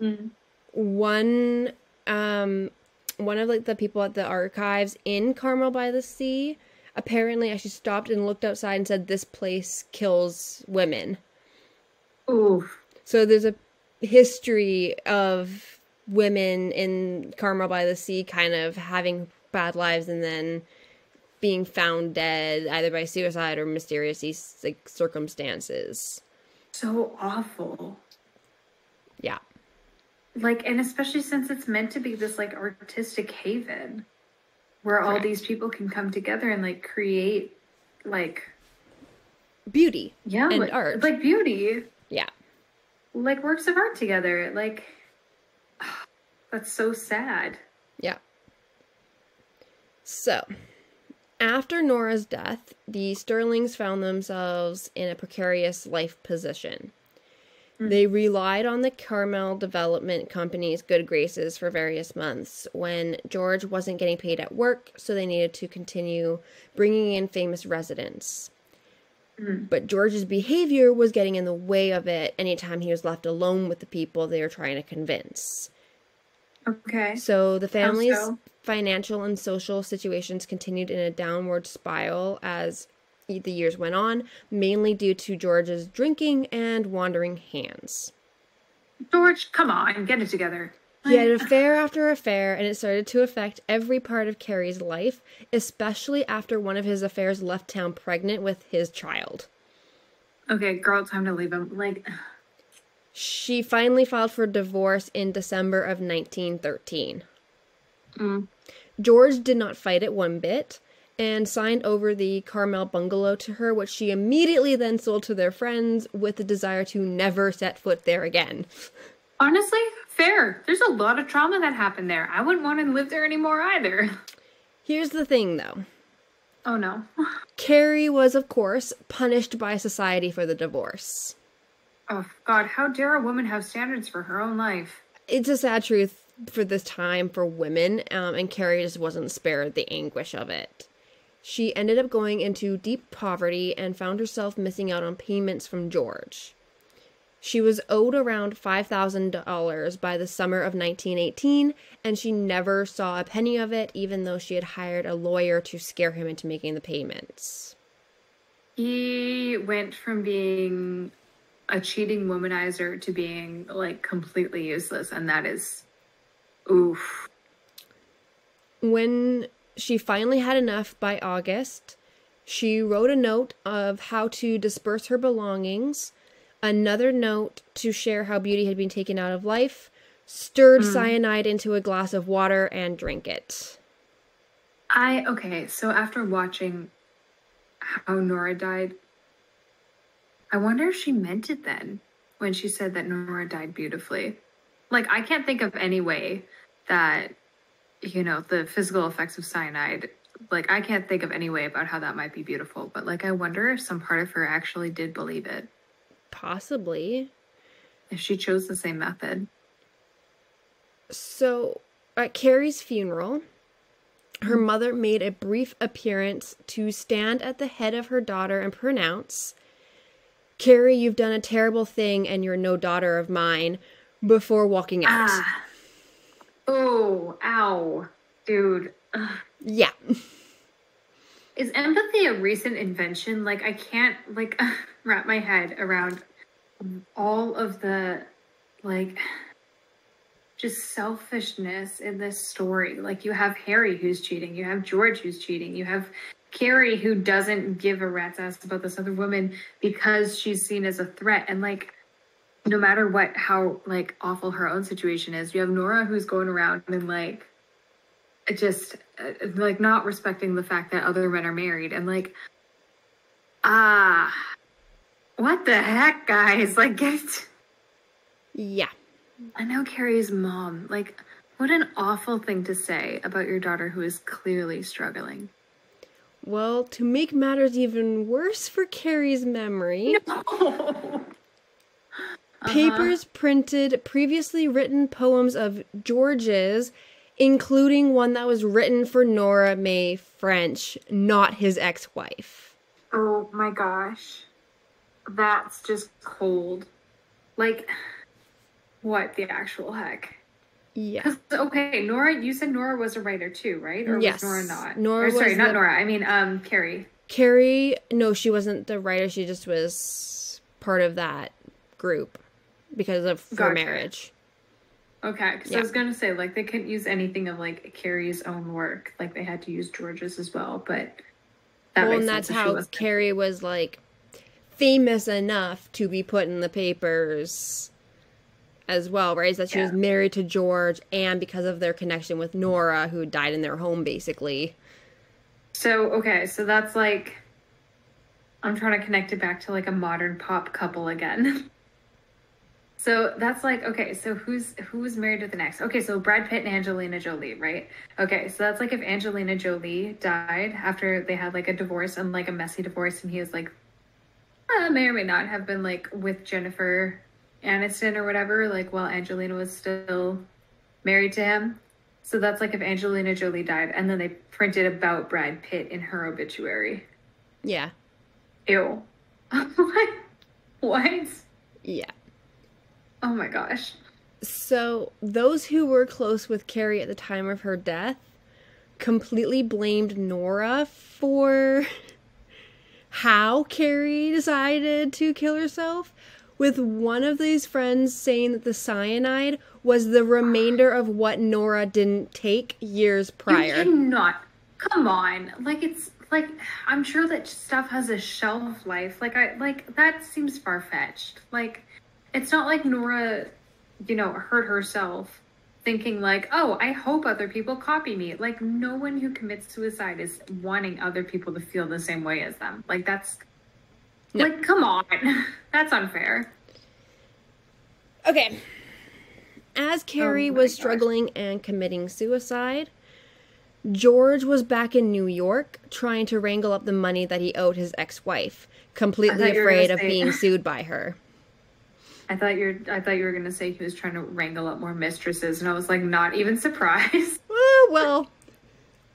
Mm. one um one of like the people at the archives in Carmel by the Sea apparently actually stopped and looked outside and said this place kills women. Ooh. So there's a history of women in Carmel by the Sea kind of having bad lives and then being found dead either by suicide or mysterious like circumstances. So awful. Yeah. Like and especially since it's meant to be this like artistic haven where all these people can come together and like create like Beauty. yeah, And like, art. like beauty, Yeah. like works of art together. Like that's so sad. Yeah. So, after Nora's death, the Sterlings found themselves in a precarious life position. Hmm. They relied on the Carmel Development Company's good graces for various months when George wasn't getting paid at work, so they needed to continue bringing in famous residents. Hmm. But George's behavior was getting in the way of it anytime he was left alone with the people they were trying to convince. Okay. So the family's so? financial and social situations continued in a downward spiral as the years went on, mainly due to George's drinking and wandering hands. George, come on, get it together. He had affair after affair, and it started to affect every part of Carrie's life, especially after one of his affairs left town pregnant with his child. Okay, girl, time to leave him. Like She finally filed for divorce in December of 1913. Mm. George did not fight it one bit and signed over the Carmel bungalow to her, which she immediately then sold to their friends with the desire to never set foot there again. honestly, fair. There's a lot of trauma that happened there. I wouldn't want to live there anymore either. Here's the thing though Oh no. Carrie was, of course, punished by society for the divorce. Oh God, how dare a woman have standards for her own life? It's a sad truth for this time for women, um, and Carrie just wasn't spared the anguish of it. She ended up going into deep poverty and found herself missing out on payments from George. She was owed around $5,000 by the summer of 1918, and she never saw a penny of it, even though she had hired a lawyer to scare him into making the payments. He went from being a cheating womanizer to being like completely useless, and that is oof. When she finally had enough by August, she wrote a note of how to disperse her belongings, another note to share how beauty had been taken out of life, stirred mm. cyanide into a glass of water, and drank it. I okay, so after watching how Nora died, I wonder if she meant it then when she said that Nora died beautifully. Like I can't think of any way that you know the physical effects of cyanide like I can't think of any way about how that might be beautiful, but like I wonder if some part of her actually did believe it. Possibly. If she chose the same method. So, at Carrie's funeral, her mm-hmm. mother made a brief appearance to stand at the head of her daughter and pronounce, Carrie, you've done a terrible thing and you're no daughter of mine, before walking out. Ah. Oh, ow. Dude. Ugh. Yeah. Is empathy a recent invention? Like I can't like wrap my head around all of the like just selfishness in this story. Like you have Harry who's cheating, you have George who's cheating, you have Carrie who doesn't give a rat's ass about this other woman because she's seen as a threat. And like no matter what how like awful her own situation is, you have Nora who's going around and like just uh, like not respecting the fact that other men are married. And like ah what the heck guys? Like get Yeah. i know carrie's mom. Like what an awful thing to say about your daughter who is clearly struggling Well, to make matters even worse for Carrie's memory, Uh-huh. papers printed previously written poems of George's, including one that was written for Nora May French, not his ex wife. Oh my gosh. That's just cold. Like, what the actual heck? Yeah. okay, Nora, you said Nora was a writer too, right? Or Yes. was Nora not? Nora Or, sorry, not the- Nora. I mean, um, Carrie. Carrie, no, she wasn't the writer. She just was part of that group because of her Gotcha. marriage. Okay, because Yeah. I was gonna say like they couldn't use anything of like Carrie's own work, like they had to use George's as well. But that well, and that's sense if she how Carrie was like famous enough to be put in the papers as well, right? Is that she was married to George and because of their connection with Nora, who died in their home basically. So okay, so that's like I'm trying to connect it back to like a modern pop couple again. so that's like okay, so who's who's married to the next? Okay, so Brad Pitt and Angelina Jolie, right? Okay, so that's like if Angelina Jolie died after they had like a divorce and like a messy divorce, and he was like uh, may or may not have been like with Jennifer Aniston or whatever, like while Angelina was still married to him. So that's like if Angelina Jolie died and then they printed about Brad Pitt in her obituary. Yeah. Ew. what? What? Yeah. Oh my gosh. So, those who were close with Carrie at the time of her death completely blamed Nora for how Carrie decided to kill herself, with one of these friends saying that the cyanide was the remainder of what Nora didn't take years prior. You cannot. Come on. Like it's like I'm sure that stuff has a shelf life. Like I like that seems far fetched. Like it's not like Nora, you know, hurt herself thinking like, oh, I hope other people copy me. Like no one who commits suicide is wanting other people to feel the same way as them. Like that's No. like come on. that's unfair. Okay. As oh Carrie Oh was gosh. struggling and committing suicide, George was back in New York trying to wrangle up the money that he owed his ex wife, completely thought you were afraid of say- being sued by her. I thought you're I thought you were gonna say he was trying to wrangle up more mistresses and I was like not even surprised. Oh, well,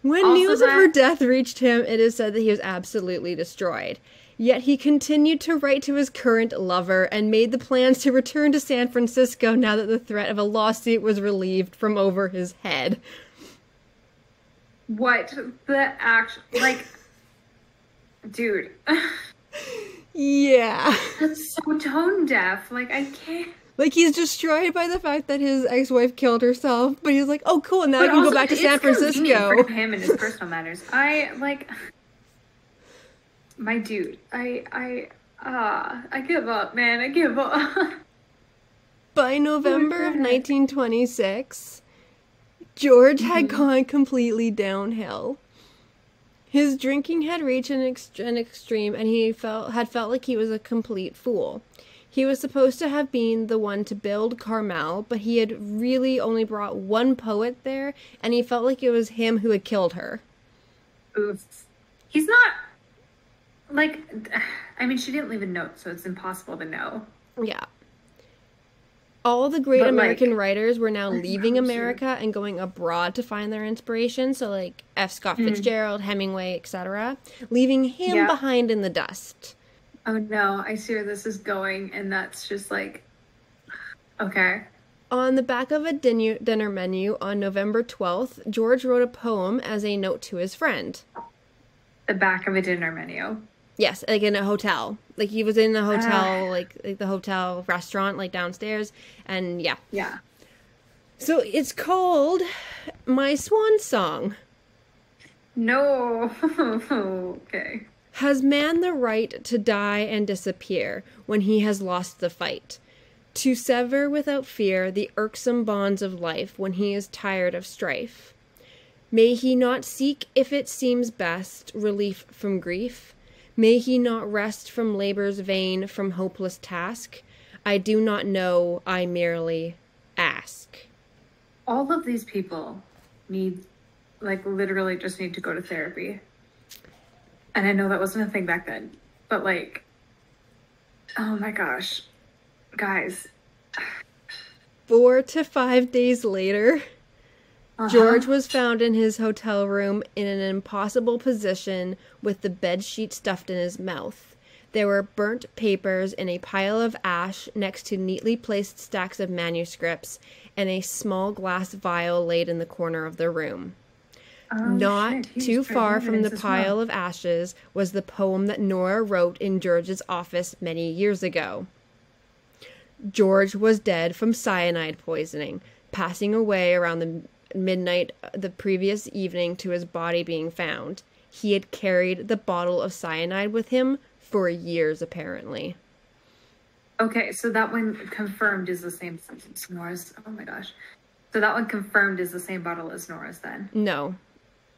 when Also news of her death reached him, it is said that he was absolutely destroyed. Yet he continued to write to his current lover and made the plans to return to San Francisco now that the threat of a lawsuit was relieved from over his head. What the act like dude Yeah. that's so tone deaf like i can't Like he's destroyed by the fact that his ex-wife killed herself, but he's like, "Oh, cool! Now I But can go back to San Francisco." for him and his personal matters i like my dude i i ah i give up man i give up By November of 1926, George had Mm-hmm. gone completely downhill. His drinking had reached an, ex- an extreme, and he felt had felt like he was a complete fool. He was supposed to have been the one to build Carmel, but he had really only brought one poet there, and he felt like it was him who had killed her. Oof. he's not like i mean she didn't leave a note so it's impossible to know Yeah. All the great But, American like, writers were now leaving? America and going abroad to find their inspiration. So, like F. Scott hmm. Fitzgerald, Hemingway, etc., leaving him Yeah. behind in the dust. oh no i see where this is going and that's just like okay On the back of a dinner menu on November 12th, George wrote a poem as a note to his friend. the back of a dinner menu Yes, like in a hotel. Like he was in the hotel, Ah. like, like the hotel restaurant, like downstairs. And yeah. yeah So it's called My Swan Song. no okay Has man the right to die and disappear when he has lost the fight? To sever without fear the irksome bonds of life when he is tired of strife? May he not seek, if it seems best, relief from grief? May he not rest from labor's vain, from hopeless task? I do not know, I merely ask. all of these people need like literally just need to go to therapy And I know that wasn't a thing back then, but like, oh my gosh, guys. Four to five days later, Uh-huh. George was found in his hotel room in an impossible position with the bed sheet stuffed in his mouth. There were burnt papers in a pile of ash next to neatly placed stacks of manuscripts and a small glass vial laid in the corner of the room. Oh, Not too far from the as well. pile of ashes was the poem that Nora wrote in George's office many years ago. George was dead from cyanide poisoning, passing away around the midnight the previous evening to his body being found. He had carried the bottle of cyanide with him for years, apparently. Okay, so that one confirmed is the same as Nora's. Oh my gosh. So that one confirmed is the same bottle as Nora's then. No,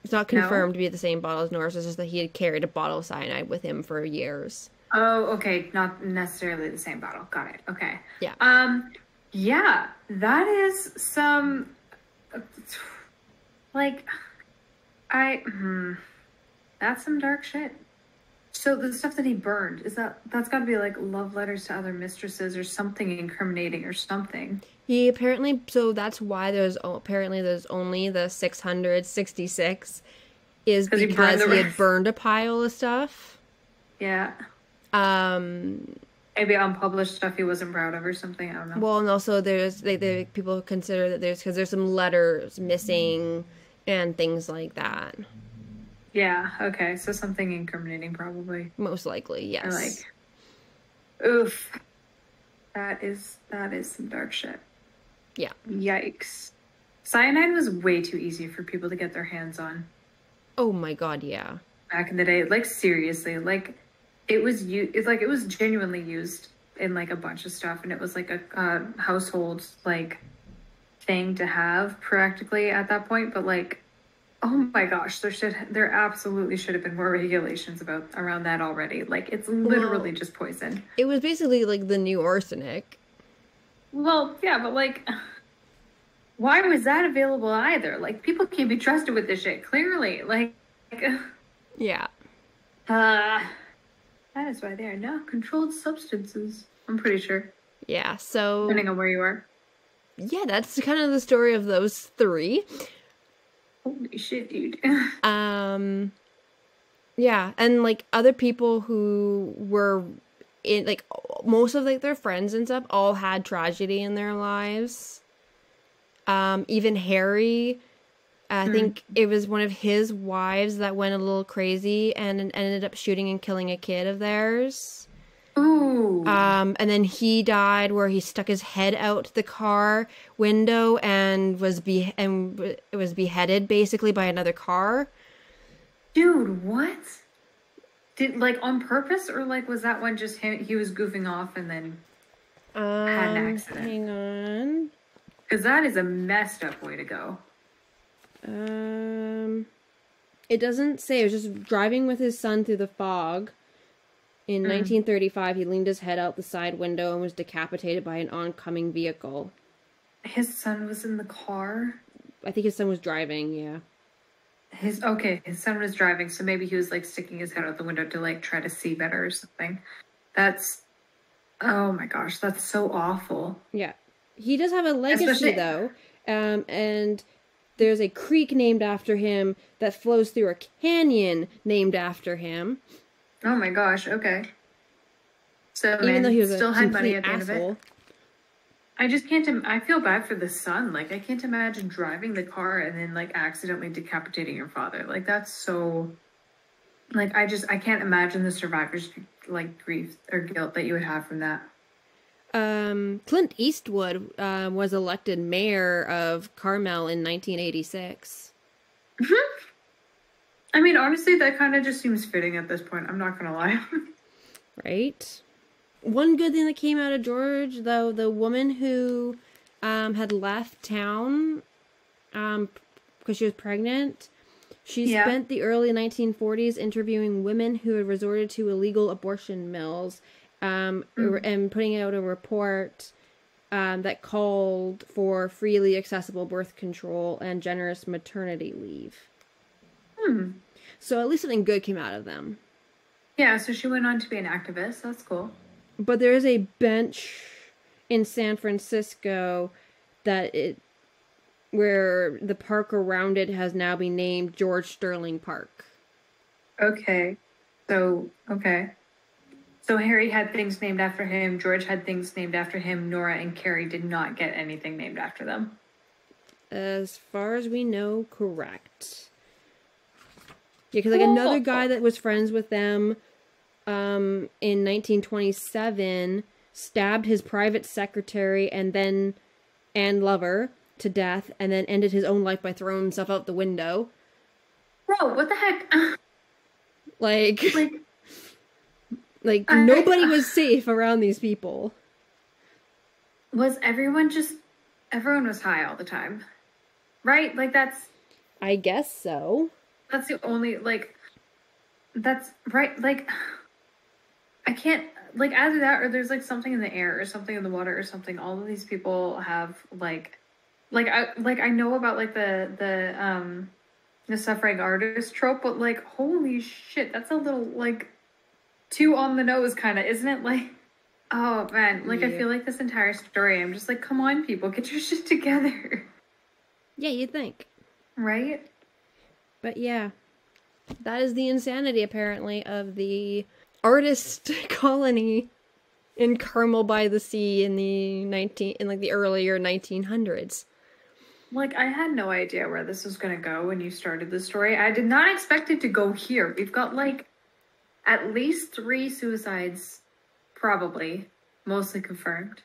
it's not No? confirmed to be the same bottle as Nora's. It's just that he had carried a bottle of cyanide with him for years. Oh, okay, not necessarily the same bottle. Got it. Okay. Yeah. Um, yeah, that is some like I hmm, that's some dark shit. So the stuff that he burned is that that's got to be like love letters to other mistresses or something incriminating or something. He apparently so that's why there's apparently there's only the 666 is 'Cause because the he had rest. burned a pile of stuff. Yeah, Um maybe unpublished stuff he wasn't proud of or something. I don't know. well and also there's they, they people consider that there's because there's some letters missing and things like that. yeah. Okay. So something incriminating probably. Most likely, yes. Or like, oof. That is that is some dark shit. Yeah. Yikes. Cyanide was way too easy for people to get their hands on Oh my god, yeah. back in the day. Like seriously, like it was you. It's like it was genuinely used in like a bunch of stuff, and it was like a uh, household like thing to have practically at that point. But like, oh my gosh, there should there absolutely should have been more regulations about around that already. Like it's literally Well- just poison. It was basically like the new arsenic. Well, yeah, but like, why was that available either? Like, people can't be trusted with this shit. Clearly, like, Yeah. uh, that is why they are now controlled substances. I'm pretty sure, Yeah. So depending on where you are. yeah, that's kind of the story of those three. Holy shit, dude. Um yeah, and like other people who were in like most of like their friends and stuff all had tragedy in their lives. Um even Harry I think it was one of his wives that went a little crazy and ended up shooting and killing a kid of theirs. Ooh. Um, and then he died where he stuck his head out the car window and was be and w- was beheaded basically by another car. dude, what? Did, like, on purpose, or, like, was that one just him? He was goofing off and then. Um, an accident. hang on. Because that is a messed up way to go. Um, it doesn't say. It was just driving with his son through the fog. In 1935, he leaned his head out the side window and was decapitated by an oncoming vehicle. His son was in the car. I think his son was driving. Yeah. His okay, his son was driving, so maybe he was like sticking his head out the window to like try to see better or something. That's oh my gosh, that's so awful. Yeah. He does have a legacy Especially- though. Um and there's a creek named after him that flows through a canyon named after him. Oh my gosh, okay. So Even man, though he was still a had money at the end of asshole. it. I just can't. Im- I feel bad for the son. Like I can't imagine driving the car and then like accidentally decapitating your father. Like that's so. Like I just I can't imagine the survivor's like grief or guilt that you would have from that. Um Clint Eastwood uh, was elected mayor of Carmel in 1986. I mean, honestly, that kind of just seems fitting at this point. I'm not gonna lie. right? One good thing that came out of George, though, the woman who um, had left town um, because she was pregnant, she Yeah. spent the early 1940s interviewing women who had resorted to illegal abortion mills um, and putting out a report um, that called for freely accessible birth control and generous maternity leave. hmm. So at least something good came out of them. Yeah, so she went on to be an activist. That's cool. But there is a bench in San Francisco that it where the park around it has now been named George Sterling Park. Okay. So, okay. So Harry had things named after him, George had things named after him, Nora and Carrie did not get anything named after them. As far as we know, correct. Yeah, because like another guy that was friends with them um, in 1927 stabbed his private secretary and then and lover to death, and then ended his own life by throwing himself out the window. Bro, what the heck? Like, like, like nobody was safe around these people. was everyone just everyone was high all the time? Right? Like that's I guess so. that's the only like that's right like I can't like either that or there's like something in the air or something in the water or something. All of these people have like like I like I know about like the the um the suffering artist trope, but like holy shit, that's a little like too on the nose kind of, isn't it? Like oh man, like I feel like this entire story, I'm just like, come on, people, get your shit together, Yeah, you'd think. right? But yeah, that is the insanity apparently of the artist colony in Carmel by the Sea in the 19 in like the earlier 1900s. Like I had no idea where this was gonna go when you started the story. I did not expect it to go here. We've got like at least three suicides, probably, mostly confirmed.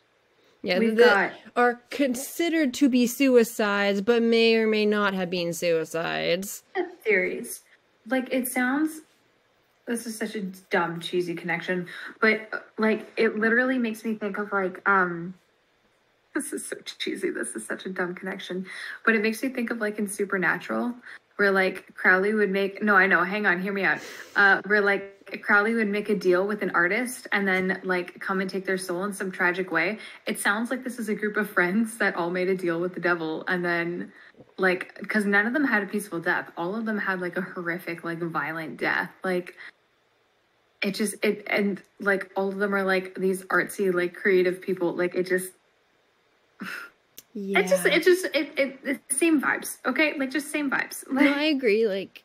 Yeah, We've that got- are considered to be suicides, but may or may not have been suicides. theories. Like it sounds this is such a dumb cheesy connection, but like it literally makes me think of like um this is so cheesy. This is such a dumb connection, but it makes me think of like in Supernatural where like Crowley would make no, I know, hang on, hear me out. Uh where like Crowley would make a deal with an artist and then like come and take their soul in some tragic way. It sounds like this is a group of friends that all made a deal with the devil and then like because none of them had a peaceful death all of them had like a horrific like violent death like it just it and like all of them are like these artsy like creative people like it just Yeah. it just it just it, it, it same vibes okay like just same vibes no, I agree. Like,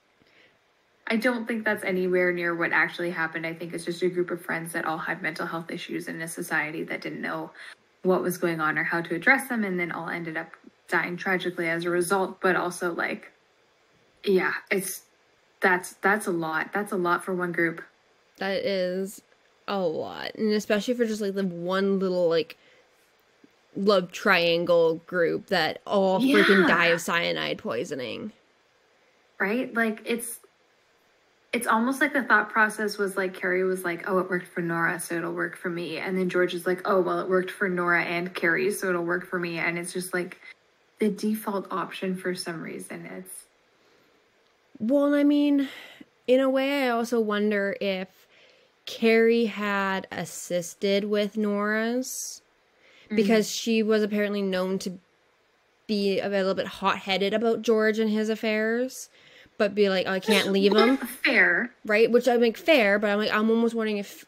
i don't think that's anywhere near what actually happened. I think it's just a group of friends that all had mental health issues in a society that didn't know what was going on or how to address them and then all ended up dying tragically as a result. But also like yeah it's that's that's a lot. That's a lot for one group. That is a lot. And especially for just like the one little, like, love triangle group that all freaking die of cyanide poisoning. right? Like it's it's almost like the thought process was like carrie was like oh it worked for nora so it'll work for me. And then george is like oh well it worked for nora and carrie so it'll work for me. And it's just like the default option for some reason. It's Well, I mean, in a way, I also wonder if Carrie had assisted with Nora's mm-hmm. because she was apparently known to be a little bit hot headed about George and his affairs, but be like, I can't leave him, fair right? Which I'm like, fair, but I'm like, I'm almost wondering if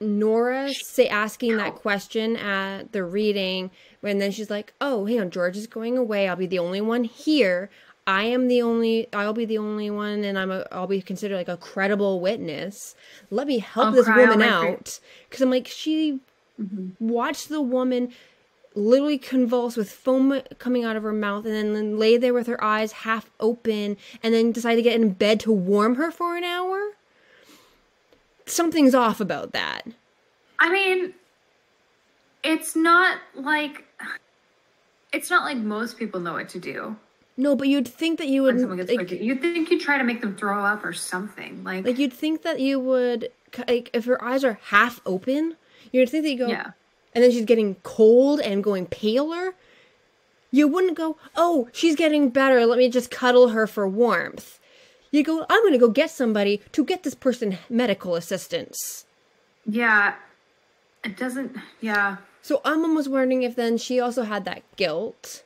Nora say asking that question at the reading, and then she's like, "Oh, hang on, George is going away. I'll be the only one here. I am the only. I'll be the only one, and I'm. A, I'll be considered like a credible witness. Let me help I'll this woman out, because I'm like, she watched the woman." Literally convulse with foam coming out of her mouth, and then, then lay there with her eyes half open, and then decide to get in bed to warm her for an hour. Something's off about that. i mean it's not like it's not like most people know what to do No, but you'd think that you would someone gets like, like, you'd think you'd try to make them throw up or something like, like you'd think that you would like if her eyes are half open, you'd think that you go yeah and then she's getting cold and going paler. You wouldn't go, "Oh, she's getting better. Let me just cuddle her for warmth." You go, "I'm going to go get somebody to get this person medical assistance." yeah it doesn't yeah So I'm almost wondering if then she also had that guilt.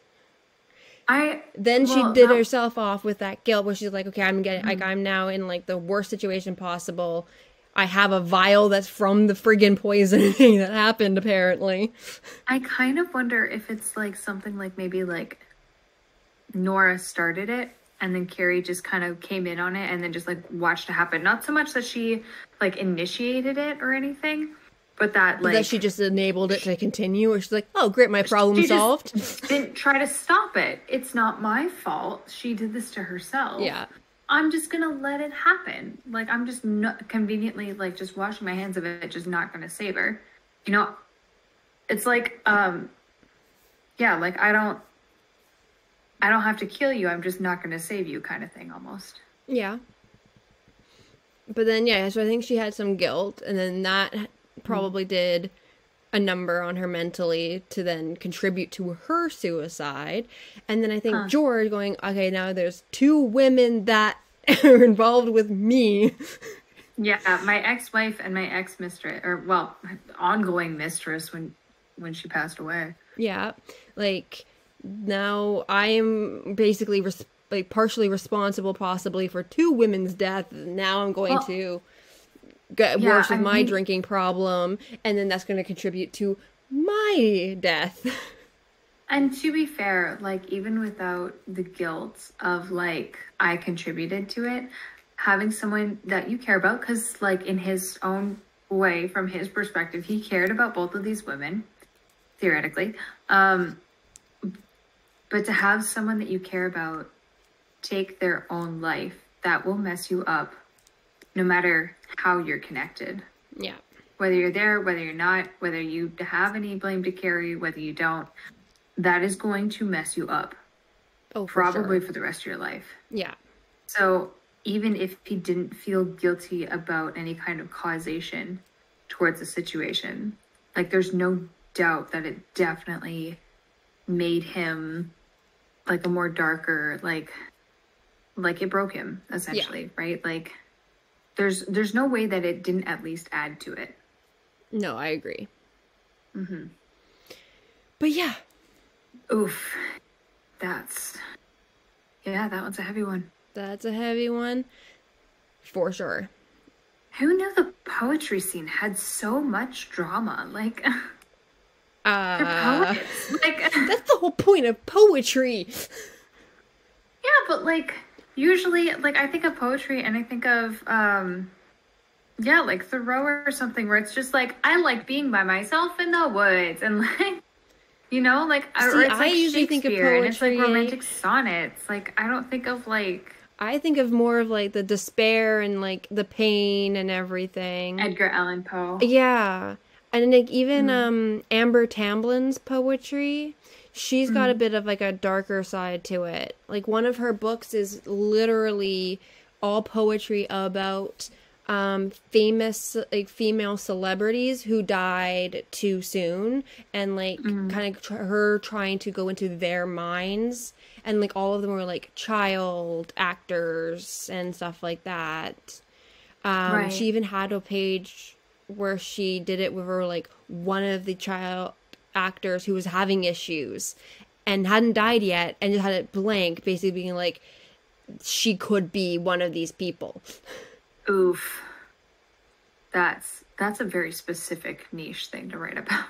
i Then she did herself off with that guilt where she's like, okay, I'm getting, like, mm-hmm. I'm now in like the worst situation possible. I have a vial that's from the friggin' poisoning that happened, apparently. I kind of wonder if it's like something like maybe like Nora started it and then Carrie just kind of came in on it and then just like watched it happen. Not so much that she like initiated it or anything, but that like that she just enabled it to continue, or she's like, "Oh, great, my problem solved." didn't try to stop it. It's not my fault. She did this to herself. yeah, I'm just gonna let it happen. Like I'm just not conveniently like just washing my hands of it, just not gonna save her. You know, it's like um, yeah, like I don't, I don't have to kill you. I'm just not gonna save you, kind of thing, almost. yeah. But then, yeah, so I think she had some guilt, and then that probably did a number on her mentally to then contribute to her suicide. And then I think Huh. George going, okay, now there's two women that are involved with me. Yeah, my ex-wife and my ex-mistress, or well, ongoing mistress when when she passed away. Yeah, like now I am basically res- like partially responsible, possibly for two women's death. Now I'm going Well- to get Yeah, worse with I my mean- drinking problem, and then that's going to contribute to my death. And to be fair, like even without the guilt of like I contributed to it, having someone that you care about, because like in his own way, from his perspective, he cared about both of these women, theoretically. Um, but to have someone that you care about take their own life, that will mess you up, no matter how you're connected yeah, whether you're there, whether you're not, whether you have any blame to carry, whether you don't, that is going to mess you up oh, for probably sure. for the rest of your life. yeah, So even if he didn't feel guilty about any kind of causation towards the situation, like there's no doubt that it definitely made him like a more darker, like like it broke him essentially, right? Like there's there's no way that it didn't at least add to it. no, I agree. Mm-hmm. But yeah, Oof. That's yeah, that one's a heavy one. that's a heavy one for sure. Who knew the poetry scene had so much drama? Like they're Uh, poets. Like that's the whole point of poetry. Yeah, but like usually like I think of poetry and I think of um yeah, like Thoreau or something where it's just like I like being by myself in the woods and like you know, like or See, it's I like usually think of poetry and it's like romantic sonnets. Like I don't think of like I think of more of like the despair and like the pain and everything. Edgar Allan Poe. Yeah. And like even Mm. um Amber Tamblyn's poetry, she's got a Mm. bit of like a darker side to it. Like one of her books is literally all poetry about um famous like female celebrities who died too soon and like Mm. kind of tr- her trying to go into their minds and like all of them were like child actors and stuff like that. Um, Right. She even had a page where she did it with her like one of the child actors who was having issues and hadn't died yet, and just had it blank, basically being like, she could be one of these people. Oof. That's that's a very specific niche thing to write about.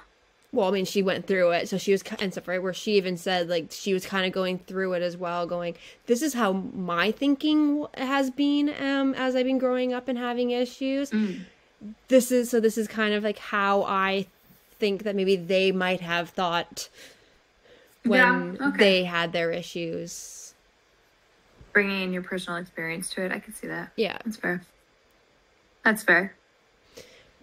Well, I mean, she went through it, so she was and stuff, right? Where she even said like she was kind of going through it as well, going, "This is how my thinking has been um, as I've been growing up and having issues. This is so. This is kind of like how I think that maybe they might have thought when Yeah, okay. they had their issues. Bringing in your personal experience to it, I can see that. Yeah, That's fair. That's fair.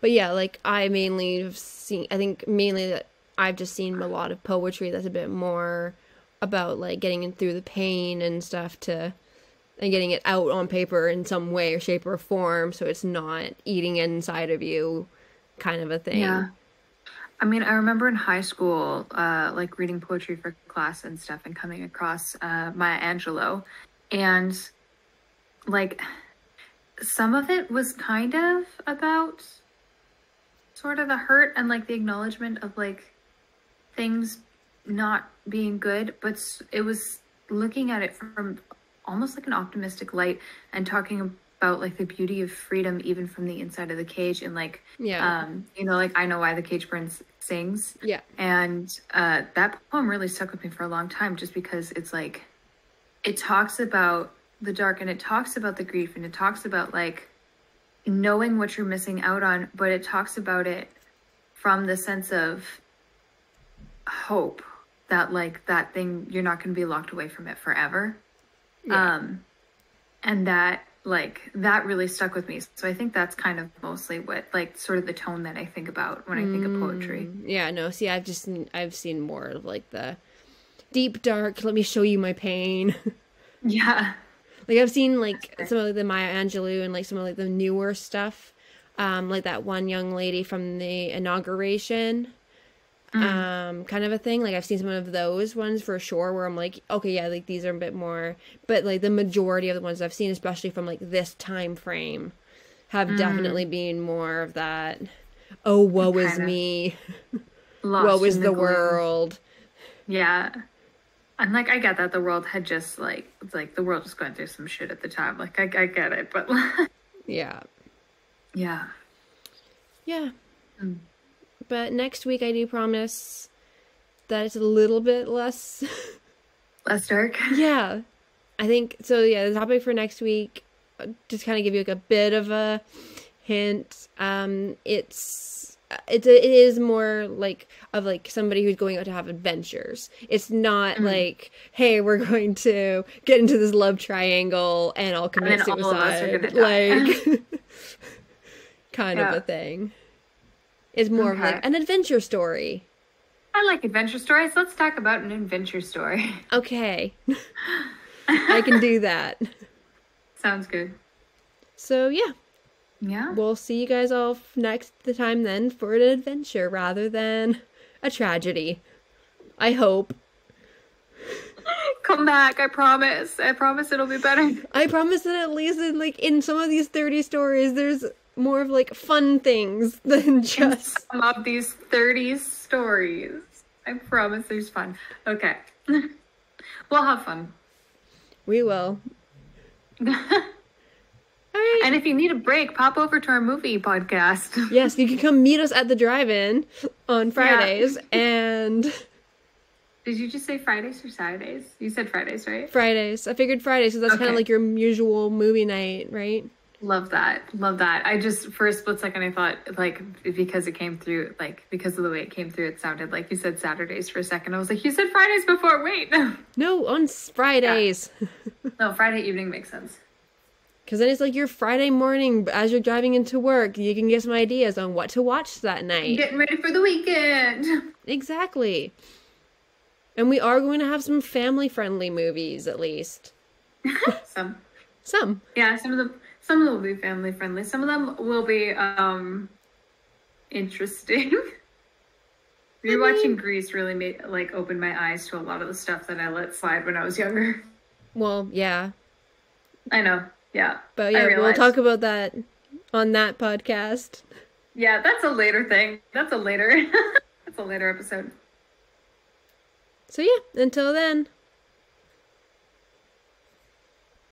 but yeah, like I mainly have seen. I think mainly that I've just seen a lot of poetry that's a bit more about like getting in through the pain and stuff to and getting it out on paper in some way or shape or form so it's not eating inside of you kind of a thing. Yeah. I mean, I remember in high school, uh, like reading poetry for class and stuff, and coming across uh, Maya Angelou, and like some of it was kind of about sort of the hurt and like the acknowledgement of like things not being good, but it was looking at it from almost like an optimistic light and talking about like the beauty of freedom even from the inside of the cage and like Yeah. um you know like I know why the caged bird sings yeah. and uh that poem really stuck with me for a long time just because it's like it talks about the dark and it talks about the grief and it talks about like knowing what you're missing out on but it talks about it from the sense of hope that like that thing you're not going to be locked away from it forever Yeah. um and that like that really stuck with me so i think that's kind of mostly what like sort of the tone that i think about when i think of poetry Yeah, no, see, I've just I've seen more of like the deep dark. Let me show you my pain. yeah like I've seen like some of like, the Maya Angelou and like some of like the newer stuff, um, like that one young lady from the inauguration, um, kind of a thing. Like I've seen some of those ones for sure, where I'm like, okay, yeah, like these are a bit more, but like the majority of the ones I've seen, especially from like this time frame, have definitely been more of that. Oh, woe is Kinda me. Woe is in the world. yeah and like i get that the world had just like it's like the world was going through some shit at the time like i, I get it but Yeah. yeah Yeah. Mm. But next week, I do promise that it's a little bit less. less dark yeah. I think so. Yeah, the topic for next week, uh, just kind of give you like a bit of a hint. Um, it's it's a, it is more like of like somebody who's going out to have adventures. It's not like, hey, we're going to get into this love triangle and I'll commit then all of us are suicide. Like, kind of a thing. It's more of like an adventure story. i like adventure stories let's talk about an adventure story Okay. I can do that. sounds good So yeah, yeah we'll see you guys all next the time then for an adventure rather than a tragedy. I hope. come back i promise i promise it'll be better I promise that at least in like in some of these 30 stories there's more of like fun things than just some of these 30 stories. I promise there's fun. Okay. we'll have fun. we will. Right. And if you need a break, pop over to our movie podcast. Yes, you can come meet us at the drive-in on Fridays and Did you just say Fridays or Saturdays? You said Fridays, right? Fridays. I figured Fridays because that's kind of like your usual movie night, right? Love that. Love that. I just, for a split second, I thought, like, because it came through, like, because of the way it came through, it sounded like you said Saturdays for a second. I was like, you said Fridays before. Wait. No, on Fridays. no, Friday evening makes sense. Because then it's like your Friday morning as you're driving into work. You can get some ideas on what to watch that night. Getting ready for the weekend. Exactly. And we are going to have some family friendly movies, at least. Some. Some. Yeah, some of them some of them will be family friendly. Some of them will be um interesting. Rewatching Grease really made like opened my eyes to a lot of the stuff that I let slide when I was younger. Well, yeah. I know. Yeah. But yeah, we'll talk about that on that podcast. Yeah, that's a later thing. That's a later that's a later episode. So yeah, until then.